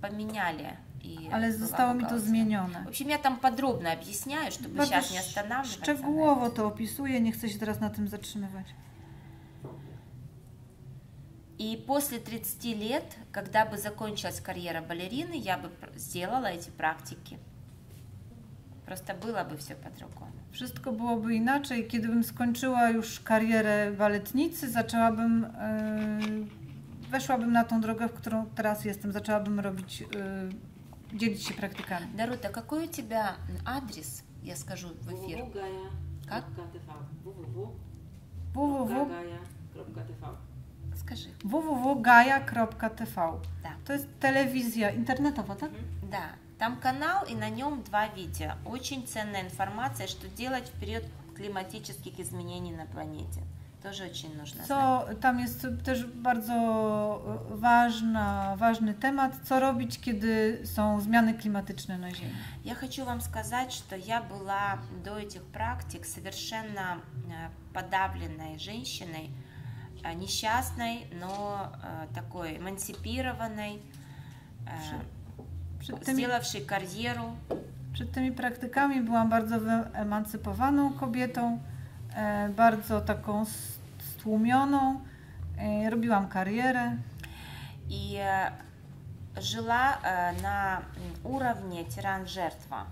[SPEAKER 1] поменяли. И
[SPEAKER 2] ale
[SPEAKER 1] была
[SPEAKER 2] zostało mi to
[SPEAKER 1] бухгалтером.
[SPEAKER 2] zmienione.
[SPEAKER 1] В общем, я там подробно объясняю, чтобы
[SPEAKER 2] Bardzo
[SPEAKER 1] сейчас не
[SPEAKER 2] sz-
[SPEAKER 1] останавливаться. на
[SPEAKER 2] szczegółowo
[SPEAKER 1] этом.
[SPEAKER 2] to opisuję, nie chcę się teraz na tym zatrzymywać.
[SPEAKER 1] И после 30 лет, когда бы закончилась карьера балерины, я бы пр- сделала эти практики. Просто было бы все по-другому.
[SPEAKER 2] Wszystko byłoby inaczej, kiedybym skończyła już karierę baletnicy, zaczęłabym, e, weszłabym na tą drogę, w którą teraz jestem, zaczęłabym robić, e, się praktykami.
[SPEAKER 1] Дарута, какой у тебя адрес? Я скажу в эфир. Как? Скажи.
[SPEAKER 2] www.gaja.tv
[SPEAKER 1] Да.
[SPEAKER 2] To jest telewizja internetowa, tak?
[SPEAKER 1] Да, там канал и на нем два видео. Очень ценная информация, что делать в период климатических изменений на планете. Тоже очень нужно знать.
[SPEAKER 2] Co tam jest też bardzo e, ważna, ważny temat, co robić, kiedy są zmiany klimatyczne na Ziemi.
[SPEAKER 1] Я хочу вам сказать, что я была до этих практик совершенно э, подавленной женщиной, э, несчастной, но э, такой эмансипированной, э,
[SPEAKER 2] Przed tymi,
[SPEAKER 1] сделавшей карьеру.
[SPEAKER 2] przed tymi praktykami byłam bardzo wyemancypowaną kobietą, e, bardzo taką s- stłumioną, e, robiłam karierę,
[SPEAKER 1] И э, жила э, на м, уровне тиран-жертва.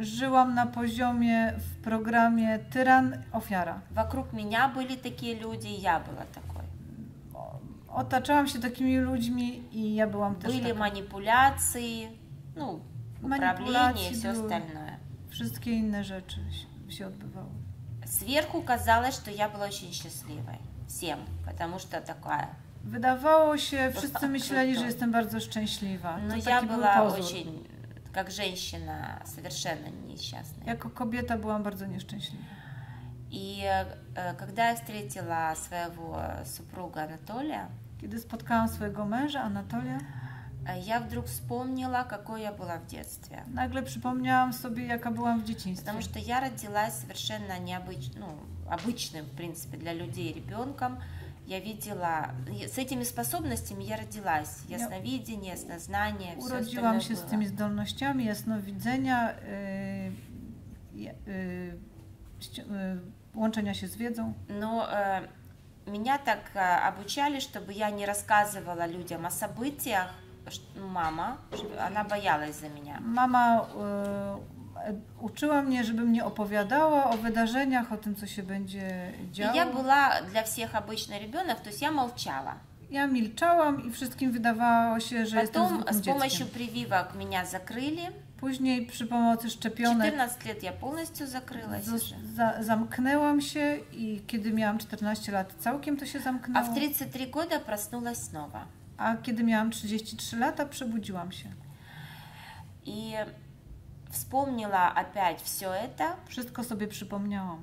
[SPEAKER 2] żyłam na poziomie w programie tyran-ofiara.
[SPEAKER 1] Вокруг меня были такие люди, и я была такой.
[SPEAKER 2] Otaczałam się takimi ludźmi i ja byłam też
[SPEAKER 1] Были
[SPEAKER 2] taka.
[SPEAKER 1] манипуляции, ну, управление и все
[SPEAKER 2] Манипуляции były.
[SPEAKER 1] остальное.
[SPEAKER 2] Wszystkie inne rzeczy się- się odbywały.
[SPEAKER 1] Сверху казалось, что я была очень счастливой. Всем, потому что такая.
[SPEAKER 2] Wydawało się, wszyscy
[SPEAKER 1] tak,
[SPEAKER 2] myśleli,
[SPEAKER 1] to-
[SPEAKER 2] że jestem bardzo szczęśliwa.
[SPEAKER 1] Но я была очень, как женщина, совершенно несчастная.
[SPEAKER 2] Jako kobieta byłam bardzo nieszczęśliwa.
[SPEAKER 1] И э, когда я встретила своего супруга Анатолия,
[SPEAKER 2] Kiedy spotkałam swojego męża, Anatolia,
[SPEAKER 1] э, я вдруг вспомнила, какой я была в детстве.
[SPEAKER 2] nagle przypomniałam sobie, jaka byłam w dzieciństwie.
[SPEAKER 1] Потому что я родилась совершенно необычным, ну, обычным, в принципе, для людей ребенком. Я видела, с этими способностями я родилась. Ясновидение, яснознание, все
[SPEAKER 2] Urodziłam się z
[SPEAKER 1] было.
[SPEAKER 2] tymi zdolnościami jasnowidzenia, y, je- y, ści- y, łączenia się z wiedzą.
[SPEAKER 1] Но э, меня так э, обучали, чтобы я не рассказывала людям о событиях. Ш- ну, Мама, ш- она боялась за меня.
[SPEAKER 2] Mama y, e- uczyła mnie, żebym nie opowiadała o wydarzeniach, o tym, co się będzie
[SPEAKER 1] И
[SPEAKER 2] działo.
[SPEAKER 1] я была для всех обычный ребенок, то есть я молчала.
[SPEAKER 2] Ja milczałam i wszystkim wydawało się, że jestem
[SPEAKER 1] Потом
[SPEAKER 2] zwykłym
[SPEAKER 1] с помощью
[SPEAKER 2] dzieckiem.
[SPEAKER 1] прививок меня закрыли.
[SPEAKER 2] Później przy pomocy szczepionek
[SPEAKER 1] 14 лет я полностью закрылась
[SPEAKER 2] zos-
[SPEAKER 1] уже.
[SPEAKER 2] za, zamknęłam się i kiedy miałam 14 lat, całkiem to się
[SPEAKER 1] А
[SPEAKER 2] zamknęło.
[SPEAKER 1] в 33 года проснулась снова.
[SPEAKER 2] A kiedy miałam 33 lata, przebudziłam się.
[SPEAKER 1] И вспомнила опять все это.
[SPEAKER 2] Wszystko sobie przypomniałam.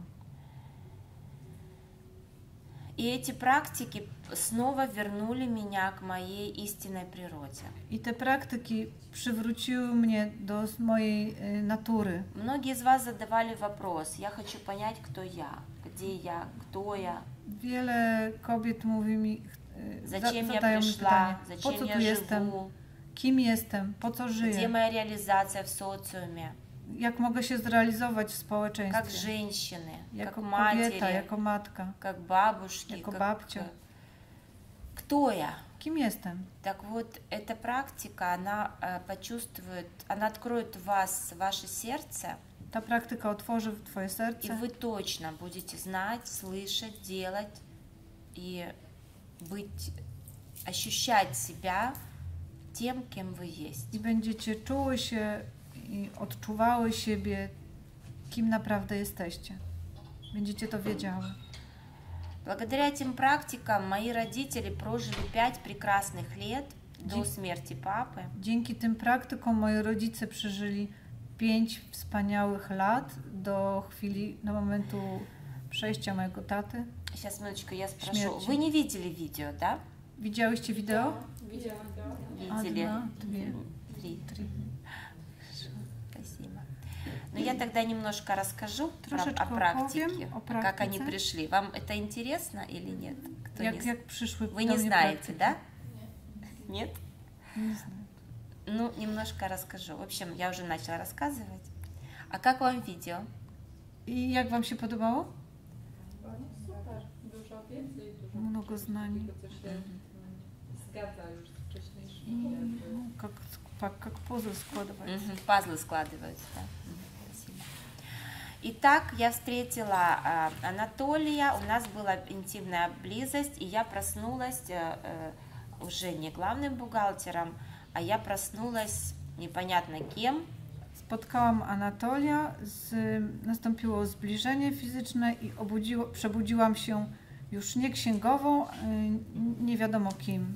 [SPEAKER 1] И эти практики снова вернули меня к моей истинной природе.
[SPEAKER 2] I te praktyki przywróciły mnie do s- mojej y, natury.
[SPEAKER 1] Многие из вас задавали вопрос, я хочу понять, кто я, где я, кто я,
[SPEAKER 2] Wiele kobiet mówi mi, zadają mi
[SPEAKER 1] пришла,
[SPEAKER 2] pytanie, po co
[SPEAKER 1] я
[SPEAKER 2] tu jestem,
[SPEAKER 1] живу,
[SPEAKER 2] kim jestem, po co żyję,
[SPEAKER 1] моя реализация в социуме,
[SPEAKER 2] jak mogę się zrealizować w
[SPEAKER 1] как
[SPEAKER 2] społeczeństwie,
[SPEAKER 1] женщины, как
[SPEAKER 2] jako
[SPEAKER 1] матери,
[SPEAKER 2] kobieta, jako matka,
[SPEAKER 1] как бабушки,
[SPEAKER 2] jako
[SPEAKER 1] как-
[SPEAKER 2] babcia.
[SPEAKER 1] кто я.
[SPEAKER 2] kim jestem.
[SPEAKER 1] Так вот, эта практика, она э, почувствует, она откроет в вас ваше сердце,
[SPEAKER 2] Ta praktyka otworzy Twoje
[SPEAKER 1] и
[SPEAKER 2] serce
[SPEAKER 1] вы точно будете знать, слышать, делать и быть, ощущать себя тем, кем вы есть.
[SPEAKER 2] i będziecie czuły się i odczuwały siebie, kim naprawdę jesteście. Będziecie to wiedziały.
[SPEAKER 1] Благодаря этим практикам мои родители прожили пять прекрасных лет до
[SPEAKER 2] Ди-
[SPEAKER 1] смерти папы.
[SPEAKER 2] Dzięki tym praktykom moi rodzice przeżyli pięć wspaniałych lat do chwili, do momentu przejścia mojego taty.
[SPEAKER 1] Сейчас, минуточку, я спрошу.
[SPEAKER 2] Смерти.
[SPEAKER 1] Вы не видели видео, да?
[SPEAKER 2] Widziałyście wideo?
[SPEAKER 4] Widziałam.
[SPEAKER 1] Видели?
[SPEAKER 2] Одна, две,
[SPEAKER 1] Три.
[SPEAKER 2] три.
[SPEAKER 1] Хорошо, Спасибо. Ну, я тогда немножко расскажу про, о практике,
[SPEAKER 2] o
[SPEAKER 1] как они пришли. Вам это интересно или нет? Кто
[SPEAKER 2] Jak,
[SPEAKER 1] не...
[SPEAKER 2] jak przyszły
[SPEAKER 1] Вы не знаете,
[SPEAKER 2] praktyki?
[SPEAKER 1] да? Нет?
[SPEAKER 2] Nie znam.
[SPEAKER 1] Ну, немножко расскажу. В общем, я уже начала рассказывать. А как вам видео?
[SPEAKER 2] I jak Wam się podobało?
[SPEAKER 6] Super, dużo wiedzy i dużo
[SPEAKER 2] Mnogo znań.
[SPEAKER 6] tego, co się mm, zgadza już wcześniejszymi jakby
[SPEAKER 2] Ну, как, как, как пузо складывать.
[SPEAKER 1] Пазлы складываются, да. Спасибо. Итак, я встретила а, Анатолия, у нас была интимная близость, и я проснулась э, э, уже не главным бухгалтером, а я проснулась непонятно кем,
[SPEAKER 2] Spotkałam Anatolia, z, nastąpiło zbliżenie fizyczne i obudziło, przebudziłam się już nie księgową, y, nie wiadomo kim.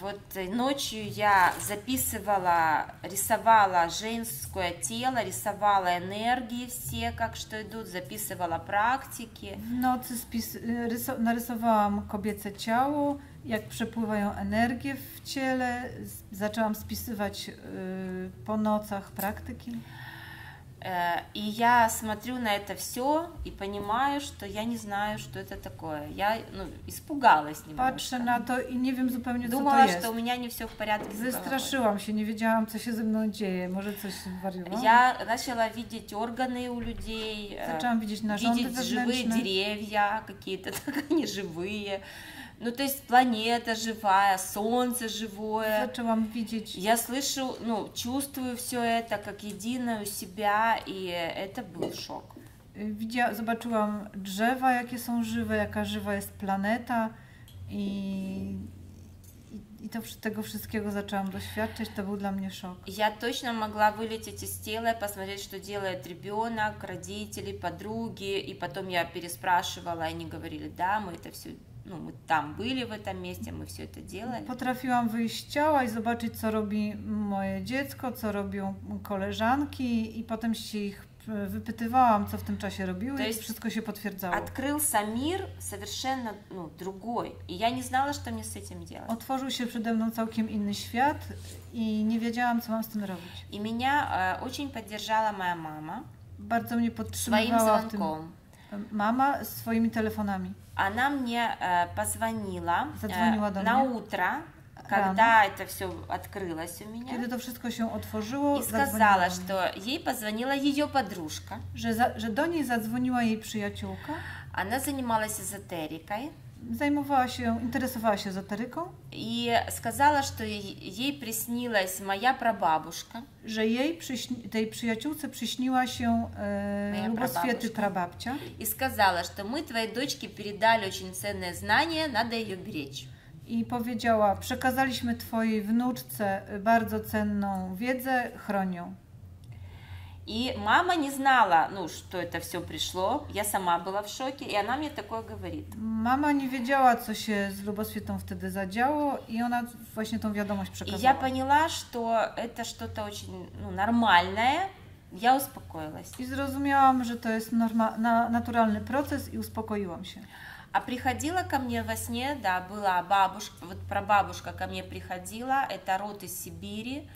[SPEAKER 1] Вот э, ночью я записывала, рисовала женское тело, рисовала энергии все, как что идут, записывала практики.
[SPEAKER 2] W nocy spis, y, ryso, narysowałam kobiece ciało, jak przepływają energie w ciele. Z- Zaczęłam spisywać y, po nocach praktyki.
[SPEAKER 1] Э, И я смотрю на это все и понимаю, что я не знаю, что это такое. Я ну, испугалась
[SPEAKER 2] Patrzę
[SPEAKER 1] немножко.
[SPEAKER 2] na to i nie wiem zupełnie, co to
[SPEAKER 1] Думала,
[SPEAKER 2] jest.
[SPEAKER 1] что у меня не все в порядке.
[SPEAKER 2] Wystraszyłam się, nie wiedziałam, co się ze mną dzieje. Może coś zwariowałam?
[SPEAKER 1] Я начала видеть органы у людей,
[SPEAKER 2] Zaczęłam widzieć narządy
[SPEAKER 1] видеть живые
[SPEAKER 2] wewnętrzne.
[SPEAKER 1] деревья какие-то, так они живые. Ну, то есть планета живая, солнце живое.
[SPEAKER 2] Zaczęłam widzieć
[SPEAKER 1] Я слышу, ну, чувствую все это как единое у себя, и это был шок.
[SPEAKER 2] Widzia, zobaczyłam drzewa, jakie są żywe, jaka żywa jest planeta i, i, i to, tego wszystkiego zaczęłam doświadczać. To był dla mnie szok.
[SPEAKER 1] Я точно могла вылететь из тела, посмотреть, что делает ребенок, родители, подруги, и потом я переспрашивала, и они говорили, да, мы это все, ну, мы там были в этом месте, мы все это делали.
[SPEAKER 2] Potrafiłam wyjść z ciała i zobaczyć, co robi moje dziecko, co robią koleżanki i potem się ich e, wypytywałam, co w tym czasie robiły
[SPEAKER 1] To
[SPEAKER 2] i
[SPEAKER 1] jest
[SPEAKER 2] wszystko się potwierdzało.
[SPEAKER 1] Открылся мир совершенно ну, другой, и я не знала, что мне с этим делать.
[SPEAKER 2] Otworzył się przede mną całkiem inny świat i nie wiedziałam, co mam z tym robić.
[SPEAKER 1] И меня э, очень поддержала моя мама
[SPEAKER 2] Bardzo mnie
[SPEAKER 1] своим
[SPEAKER 2] podtrzymywała w tym.
[SPEAKER 1] звонком.
[SPEAKER 2] mama z swoimi telefonami.
[SPEAKER 1] Она мне э, позвонила э, на утро, когда это все открылось у меня,
[SPEAKER 2] Kiedy to wszystko się otworzyło,
[SPEAKER 1] и сказала, что ей позвонила ее подружка.
[SPEAKER 2] że, za, że do niej zadzwoniła jej przyjaciółka,
[SPEAKER 1] Она занималась эзотерикой
[SPEAKER 2] zajmowała się, interesowała się ezoteryką,
[SPEAKER 1] и сказала, что ей ей приснилась моя прабабушка,
[SPEAKER 2] że jej przyśni- tej przyjaciółce przyśniła się e,
[SPEAKER 1] Moja
[SPEAKER 2] Luboswiety
[SPEAKER 1] prababушka.
[SPEAKER 2] prababcia
[SPEAKER 1] и сказала, что мы твоей дочке передали очень ценное знание, надо ее беречь.
[SPEAKER 2] i powiedziała, przekazaliśmy twojej wnuczce bardzo cenną wiedzę, chroń ją.
[SPEAKER 1] И мама не знала, ну, что это все пришло. Я сама была в шоке, и она мне такое говорит.
[SPEAKER 2] Mama nie wiedziała, co się z Luboswietą wtedy zadziało i ona właśnie tą wiadomość
[SPEAKER 1] И
[SPEAKER 2] przekazała.
[SPEAKER 1] я поняла, что это что-то очень ну, нормальное. Я успокоилась.
[SPEAKER 2] I zrozumiałam, że to jest norma- na, naturalny proces i uspokoiłam się.
[SPEAKER 1] А приходила ко мне во сне, да, была бабушка, вот прабабушка ко мне приходила, это род из Сибири,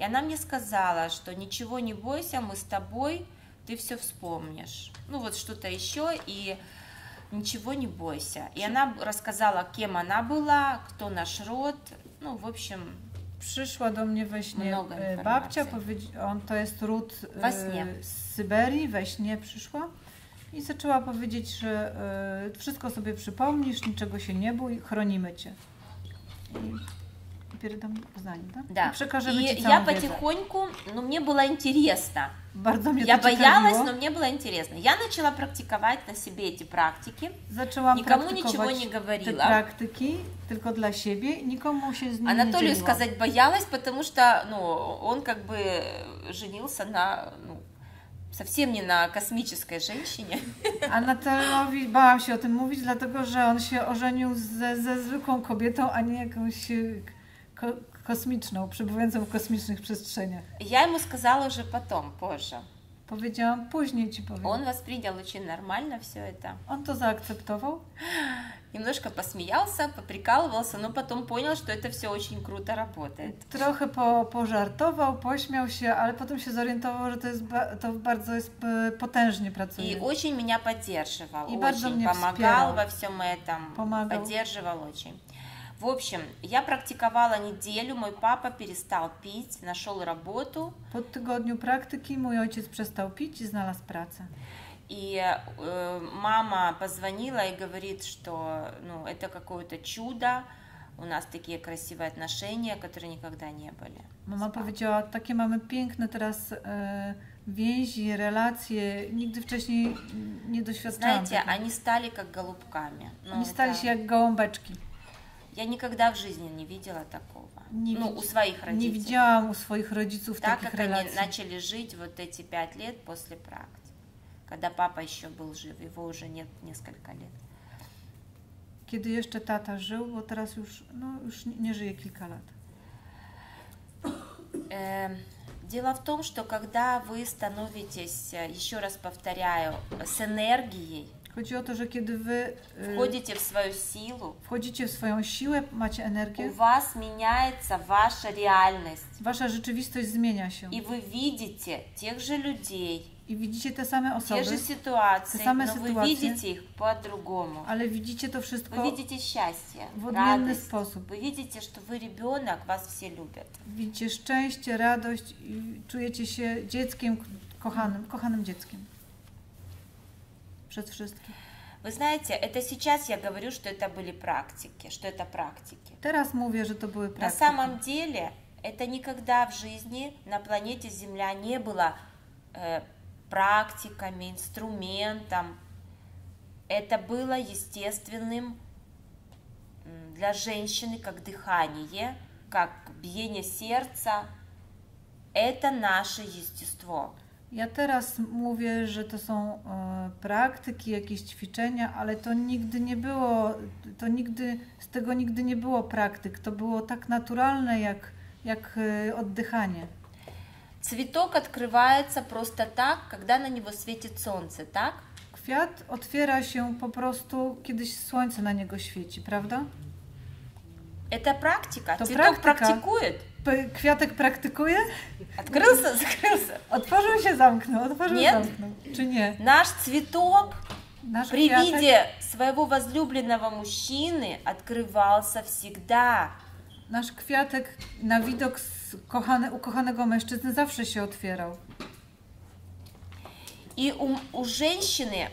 [SPEAKER 1] и она мне сказала, что ничего не бойся, мы с тобой, ты все вспомнишь. Ну вот что-то еще, и ничего не бойся. И она рассказала, кем она была, кто наш род, ну, в общем,
[SPEAKER 2] Przyszła do mnie we śnie
[SPEAKER 1] Mnogo
[SPEAKER 2] e,
[SPEAKER 1] informacji.
[SPEAKER 2] babcia, powiedzi- on to jest ród e,
[SPEAKER 1] We śnie.
[SPEAKER 2] z Syberii, we śnie przyszła i zaczęła powiedzieć, że e, wszystko sobie przypomnisz, niczego się nie bój, chronimy cię. I Передам tak?
[SPEAKER 1] да.
[SPEAKER 2] Przekażemy
[SPEAKER 1] И
[SPEAKER 2] ci
[SPEAKER 1] я потихоньку, ну, мне было интересно.
[SPEAKER 2] Bardzo mnie
[SPEAKER 1] Я
[SPEAKER 2] to
[SPEAKER 1] боялась, но мне было интересно. Я начала практиковать на себе эти практики.
[SPEAKER 2] Zaczęłam praktykować
[SPEAKER 1] ничего не
[SPEAKER 2] te
[SPEAKER 1] говорила.
[SPEAKER 2] praktyki tylko dla siebie i nikomu się z
[SPEAKER 1] Анатолию сказать боялась, потому что, ну, он как бы женился на, ну, совсем не на космической женщине.
[SPEAKER 2] A Natalowi bałam się o tym mówić, dlatego że on się ożenił ze, ze zwykłą kobietą, a nie jakąś e, ko, kosmiczną, przebywającą w kosmicznych przestrzeniach.
[SPEAKER 1] И Я ему сказала уже потом, позже.
[SPEAKER 2] Powiedziałam, później ci powiem.
[SPEAKER 1] Он воспринял очень нормально все это.
[SPEAKER 2] On to zaakceptował,
[SPEAKER 1] Немножко посмеялся, поприкалывался, но потом понял, что это все очень круто работает.
[SPEAKER 2] trochę po, pożartował, pośmiał się, ale potem się zorientował, że to, jest ba, to bardzo jest e, potężnie
[SPEAKER 1] И
[SPEAKER 2] pracuje.
[SPEAKER 1] очень меня поддерживал,
[SPEAKER 2] И bardzo
[SPEAKER 1] очень
[SPEAKER 2] мне
[SPEAKER 1] помогал
[SPEAKER 2] вспирал.
[SPEAKER 1] во всем этом,
[SPEAKER 2] Помогал.
[SPEAKER 1] поддерживал очень. В общем, я практиковала неделю, мой папа перестал пить, нашел работу,
[SPEAKER 2] Po tygodniu praktyki mój ojciec przestał pić i znalazł pracę.
[SPEAKER 1] и э, мама позвонила и говорит, что ну, это какое-то чудо, у нас такие красивые отношения, которые никогда не были. Папой.
[SPEAKER 2] powiedziała, takie mamy piękne teraz e, więzi, relacje, nigdy wcześniej nie doświadczałam
[SPEAKER 1] Знаете,
[SPEAKER 2] tego.
[SPEAKER 1] они стали как голубками. Ну,
[SPEAKER 2] stali
[SPEAKER 1] это-
[SPEAKER 2] się jak gołąbeczki.
[SPEAKER 1] Я никогда в жизни не видела такого.
[SPEAKER 2] Не
[SPEAKER 1] ну, у своих родителей.
[SPEAKER 2] widziałam u swoich rodziców
[SPEAKER 1] так
[SPEAKER 2] takich
[SPEAKER 1] как они начали жить вот эти пять лет после практики, когда папа еще был жив, его уже нет несколько лет.
[SPEAKER 2] Kiedy jeszcze tata żył, bo teraz już, no, już nie, nie żyje kilka lat.
[SPEAKER 1] Эм, Дело в том, что когда вы становитесь, э, еще раз повторяю, с энергией,
[SPEAKER 2] Chodzi o to, że kiedy wy y,
[SPEAKER 1] входите в свою силу,
[SPEAKER 2] wchodzicie w swoją siłę, macie
[SPEAKER 1] у
[SPEAKER 2] energię,
[SPEAKER 1] вас меняется ваша реальность,
[SPEAKER 2] wasza rzeczywistość zmienia się.
[SPEAKER 1] и вы видите тех же людей,
[SPEAKER 2] I widzicie te same
[SPEAKER 1] те
[SPEAKER 2] osoby,
[SPEAKER 1] же ситуации,
[SPEAKER 2] Te same
[SPEAKER 1] но вы
[SPEAKER 2] sytuacje.
[SPEAKER 1] видите их по-другому.
[SPEAKER 2] ale widzicie to
[SPEAKER 1] Вы
[SPEAKER 2] wszystko
[SPEAKER 1] видите счастье,
[SPEAKER 2] w odmienny
[SPEAKER 1] радость.
[SPEAKER 2] sposób.
[SPEAKER 1] Вы видите, что вы ребенок, вас все любят.
[SPEAKER 2] Widzicie szczęście, radość i czujecie się dzieckiem kochanym, kochanym dzieckiem. Przed wszystkim.
[SPEAKER 1] Вы знаете, это сейчас я говорю, что это были практики, что это практики.
[SPEAKER 2] Teraz mówię, że to były
[SPEAKER 1] На
[SPEAKER 2] praktyki.
[SPEAKER 1] самом деле, это никогда в жизни на планете Земля не было э, практиками, инструментом. Это было естественным для женщины, как дыхание, как биение сердца. Это наше естество.
[SPEAKER 2] Ja teraz mówię, że to są e, praktyki, jakieś ćwiczenia, ale to nigdy nie było, to nigdy, z tego nigdy nie było praktyk. To było tak naturalne jak, jak e, oddychanie.
[SPEAKER 1] Цветок открывается просто так, когда на него светит солнце, так?
[SPEAKER 2] Kwiat otwiera się po prostu, kiedyś słońce na niego świeci, prawda?
[SPEAKER 1] Это практика.
[SPEAKER 2] То
[SPEAKER 1] Цветок
[SPEAKER 2] практика.
[SPEAKER 1] практикует.
[SPEAKER 2] P- Kwiatek praktykuje?
[SPEAKER 1] Открылся, закрылся.
[SPEAKER 2] Otworzył się, zamknął, otworzył,
[SPEAKER 1] Nie?
[SPEAKER 2] zamknął. Czy nie?
[SPEAKER 1] Наш цветок
[SPEAKER 2] Nasz
[SPEAKER 1] при
[SPEAKER 2] kwiatek,
[SPEAKER 1] виде своего возлюбленного мужчины открывался всегда.
[SPEAKER 2] nasz kwiatek na widok z kochane, ukochanego mężczyzny zawsze się otwierał.
[SPEAKER 1] И у, у женщины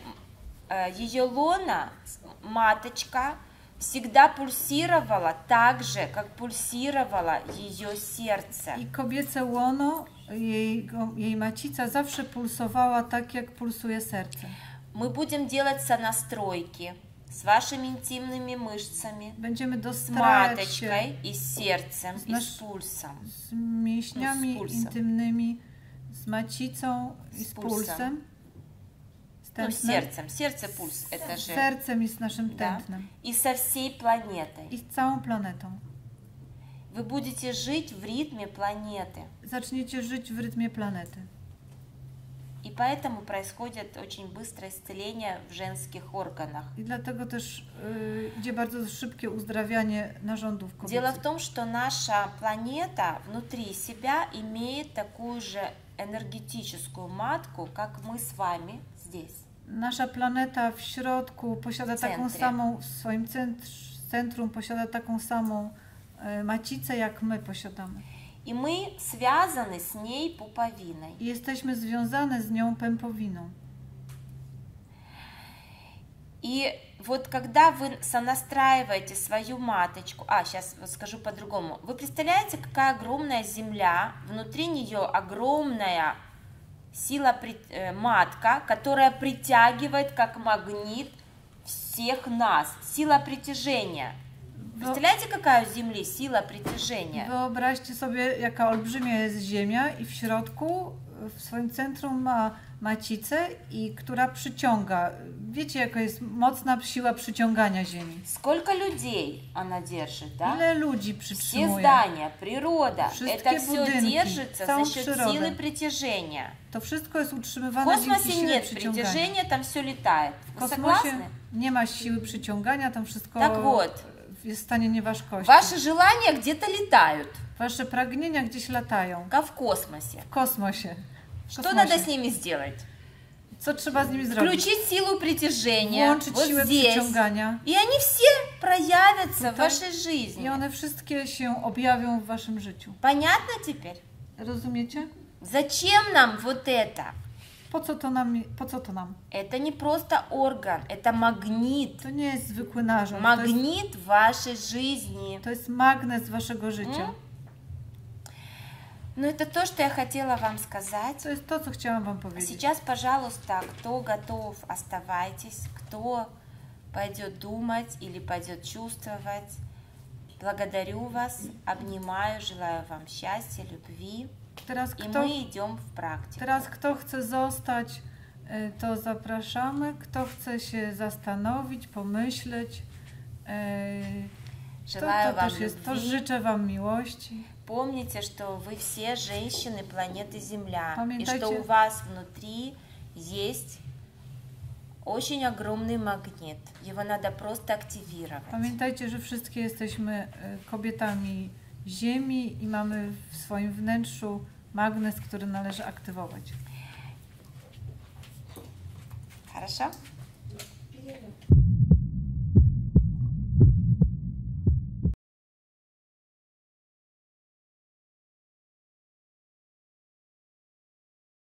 [SPEAKER 1] э, ее лона, с- маточка, всегда пульсировала так же, как пульсировало ее сердце.
[SPEAKER 2] I kobiece łono, jej, jej macica zawsze pulsowała tak, jak pulsuje serce.
[SPEAKER 1] Мы будем делать сонастройки с вашими интимными мышцами,
[SPEAKER 2] Będziemy
[SPEAKER 1] с маточкой и с сердцем, и
[SPEAKER 2] Наш-
[SPEAKER 1] с пульсом.
[SPEAKER 2] z mięśniami
[SPEAKER 1] z pulsem.
[SPEAKER 2] intymnymi, z macicą i
[SPEAKER 1] Z
[SPEAKER 2] z
[SPEAKER 1] pulsem.
[SPEAKER 2] pulsem.
[SPEAKER 1] Ну, с сердцем. Сердце, пульс, это же.
[SPEAKER 2] sercem i z naszym
[SPEAKER 1] Да.
[SPEAKER 2] tętnem.
[SPEAKER 1] И со всей планетой.
[SPEAKER 2] I z całą planetą.
[SPEAKER 1] Вы будете жить в ритме планеты.
[SPEAKER 2] Zaczniecie żyć w rytmie planety.
[SPEAKER 1] И поэтому происходит очень быстрое исцеление в женских органах.
[SPEAKER 2] Dlatego też y, idzie bardzo szybkie uzdrawianie narządów
[SPEAKER 1] Дело в
[SPEAKER 2] kobiecych.
[SPEAKER 1] том, что наша планета внутри себя имеет такую же энергетическую матку, как мы с вами здесь.
[SPEAKER 2] Nasza planeta w środku posiada
[SPEAKER 1] W
[SPEAKER 2] taką samą, w swoim centr- centrum posiada taką samą e, macicę, jak my posiadamy.
[SPEAKER 1] И мы связаны с ней пуповиной.
[SPEAKER 2] I jesteśmy związane z nią pępowiną.
[SPEAKER 1] И вот когда вы сонастраиваете свою маточку, а сейчас скажу по-другому, вы представляете, какая огромная земля, внутри нее огромная сила при- э, матка, которая притягивает как магнит всех нас, сила притяжения. Представляете, какая у Земли сила притяжения?
[SPEAKER 2] Wyobraźcie sobie, jaka olbrzymia jest Ziemia i w środku, w swoim centrum ma macicę, i która przyciąga. Wiecie, jaka jest mocna siła przyciągania Ziemi.
[SPEAKER 1] Сколько людей она держит, да?
[SPEAKER 2] Ile ludzi
[SPEAKER 1] Все
[SPEAKER 2] przytrzymuje?
[SPEAKER 1] здания, природа,
[SPEAKER 2] Wszystkie
[SPEAKER 1] это все
[SPEAKER 2] budynki,
[SPEAKER 1] держится за счет
[SPEAKER 2] przyrodę.
[SPEAKER 1] силы притяжения.
[SPEAKER 2] To wszystko jest
[SPEAKER 1] В
[SPEAKER 2] utrzymywane dzięki
[SPEAKER 1] космосе
[SPEAKER 2] sile
[SPEAKER 1] нет
[SPEAKER 2] przyciągania.
[SPEAKER 1] притяжения, там все летает.
[SPEAKER 2] W
[SPEAKER 1] Вы
[SPEAKER 2] kosmosie
[SPEAKER 1] согласны?
[SPEAKER 2] nie ma siły przyciągania, tam wszystko
[SPEAKER 1] Tak вот.
[SPEAKER 2] jest w stanie nieważkości.
[SPEAKER 1] Ваши желания где-то летают,
[SPEAKER 2] Wasze pragnienia gdzieś latają.
[SPEAKER 1] как в космосе.
[SPEAKER 2] W kosmosie. W
[SPEAKER 1] Что
[SPEAKER 2] kosmosie.
[SPEAKER 1] надо с ними сделать?
[SPEAKER 2] Co trzeba z nimi zrobić?
[SPEAKER 1] Включить силу притяжения
[SPEAKER 2] Włączyć
[SPEAKER 1] вот
[SPEAKER 2] siłę
[SPEAKER 1] здесь.
[SPEAKER 2] przyciągania.
[SPEAKER 1] И они все проявятся в
[SPEAKER 2] Tutaj.
[SPEAKER 1] вашей жизни.
[SPEAKER 2] I one wszystkie się objawią w waszym życiu.
[SPEAKER 1] Понятно теперь?
[SPEAKER 2] Rozumiecie?
[SPEAKER 1] Зачем нам вот это?
[SPEAKER 2] Po co to nam? Po co to nam?
[SPEAKER 1] Это не просто орган, это магнит.
[SPEAKER 2] To nie jest zwykły narząd. To jest,
[SPEAKER 1] Магнит вашей жизни.
[SPEAKER 2] to jest magnes waszego życia.
[SPEAKER 1] М? Ну, это то, что я хотела вам сказать.
[SPEAKER 2] To jest to, co chciałam wam
[SPEAKER 1] А
[SPEAKER 2] powiedzieć.
[SPEAKER 1] Сейчас, пожалуйста, кто готов, оставайтесь. Кто пойдет думать или пойдет чувствовать. Благодарю вас, обнимаю, желаю вам счастья, любви.
[SPEAKER 2] Teraz
[SPEAKER 1] И
[SPEAKER 2] kto,
[SPEAKER 1] мы идем в практику.
[SPEAKER 2] teraz kto chce zostać, y, to zapraszamy. Kto chce się zastanowić, pomyśleć, y, to,
[SPEAKER 1] Желаю
[SPEAKER 2] to
[SPEAKER 1] вам
[SPEAKER 2] też jest. To
[SPEAKER 1] любви.
[SPEAKER 2] życzę wam miłości.
[SPEAKER 1] Помните, что вы все женщины планеты Земля. И
[SPEAKER 2] Памятайте.
[SPEAKER 1] что у вас внутри есть очень огромный магнит. Его надо просто активировать.
[SPEAKER 2] Pamiętajcie, że wszystkie jesteśmy y, kobietami Ziemi i mamy w swoim wnętrzu magnes, który należy aktywować.
[SPEAKER 1] Хорошо?
[SPEAKER 3] Ирина,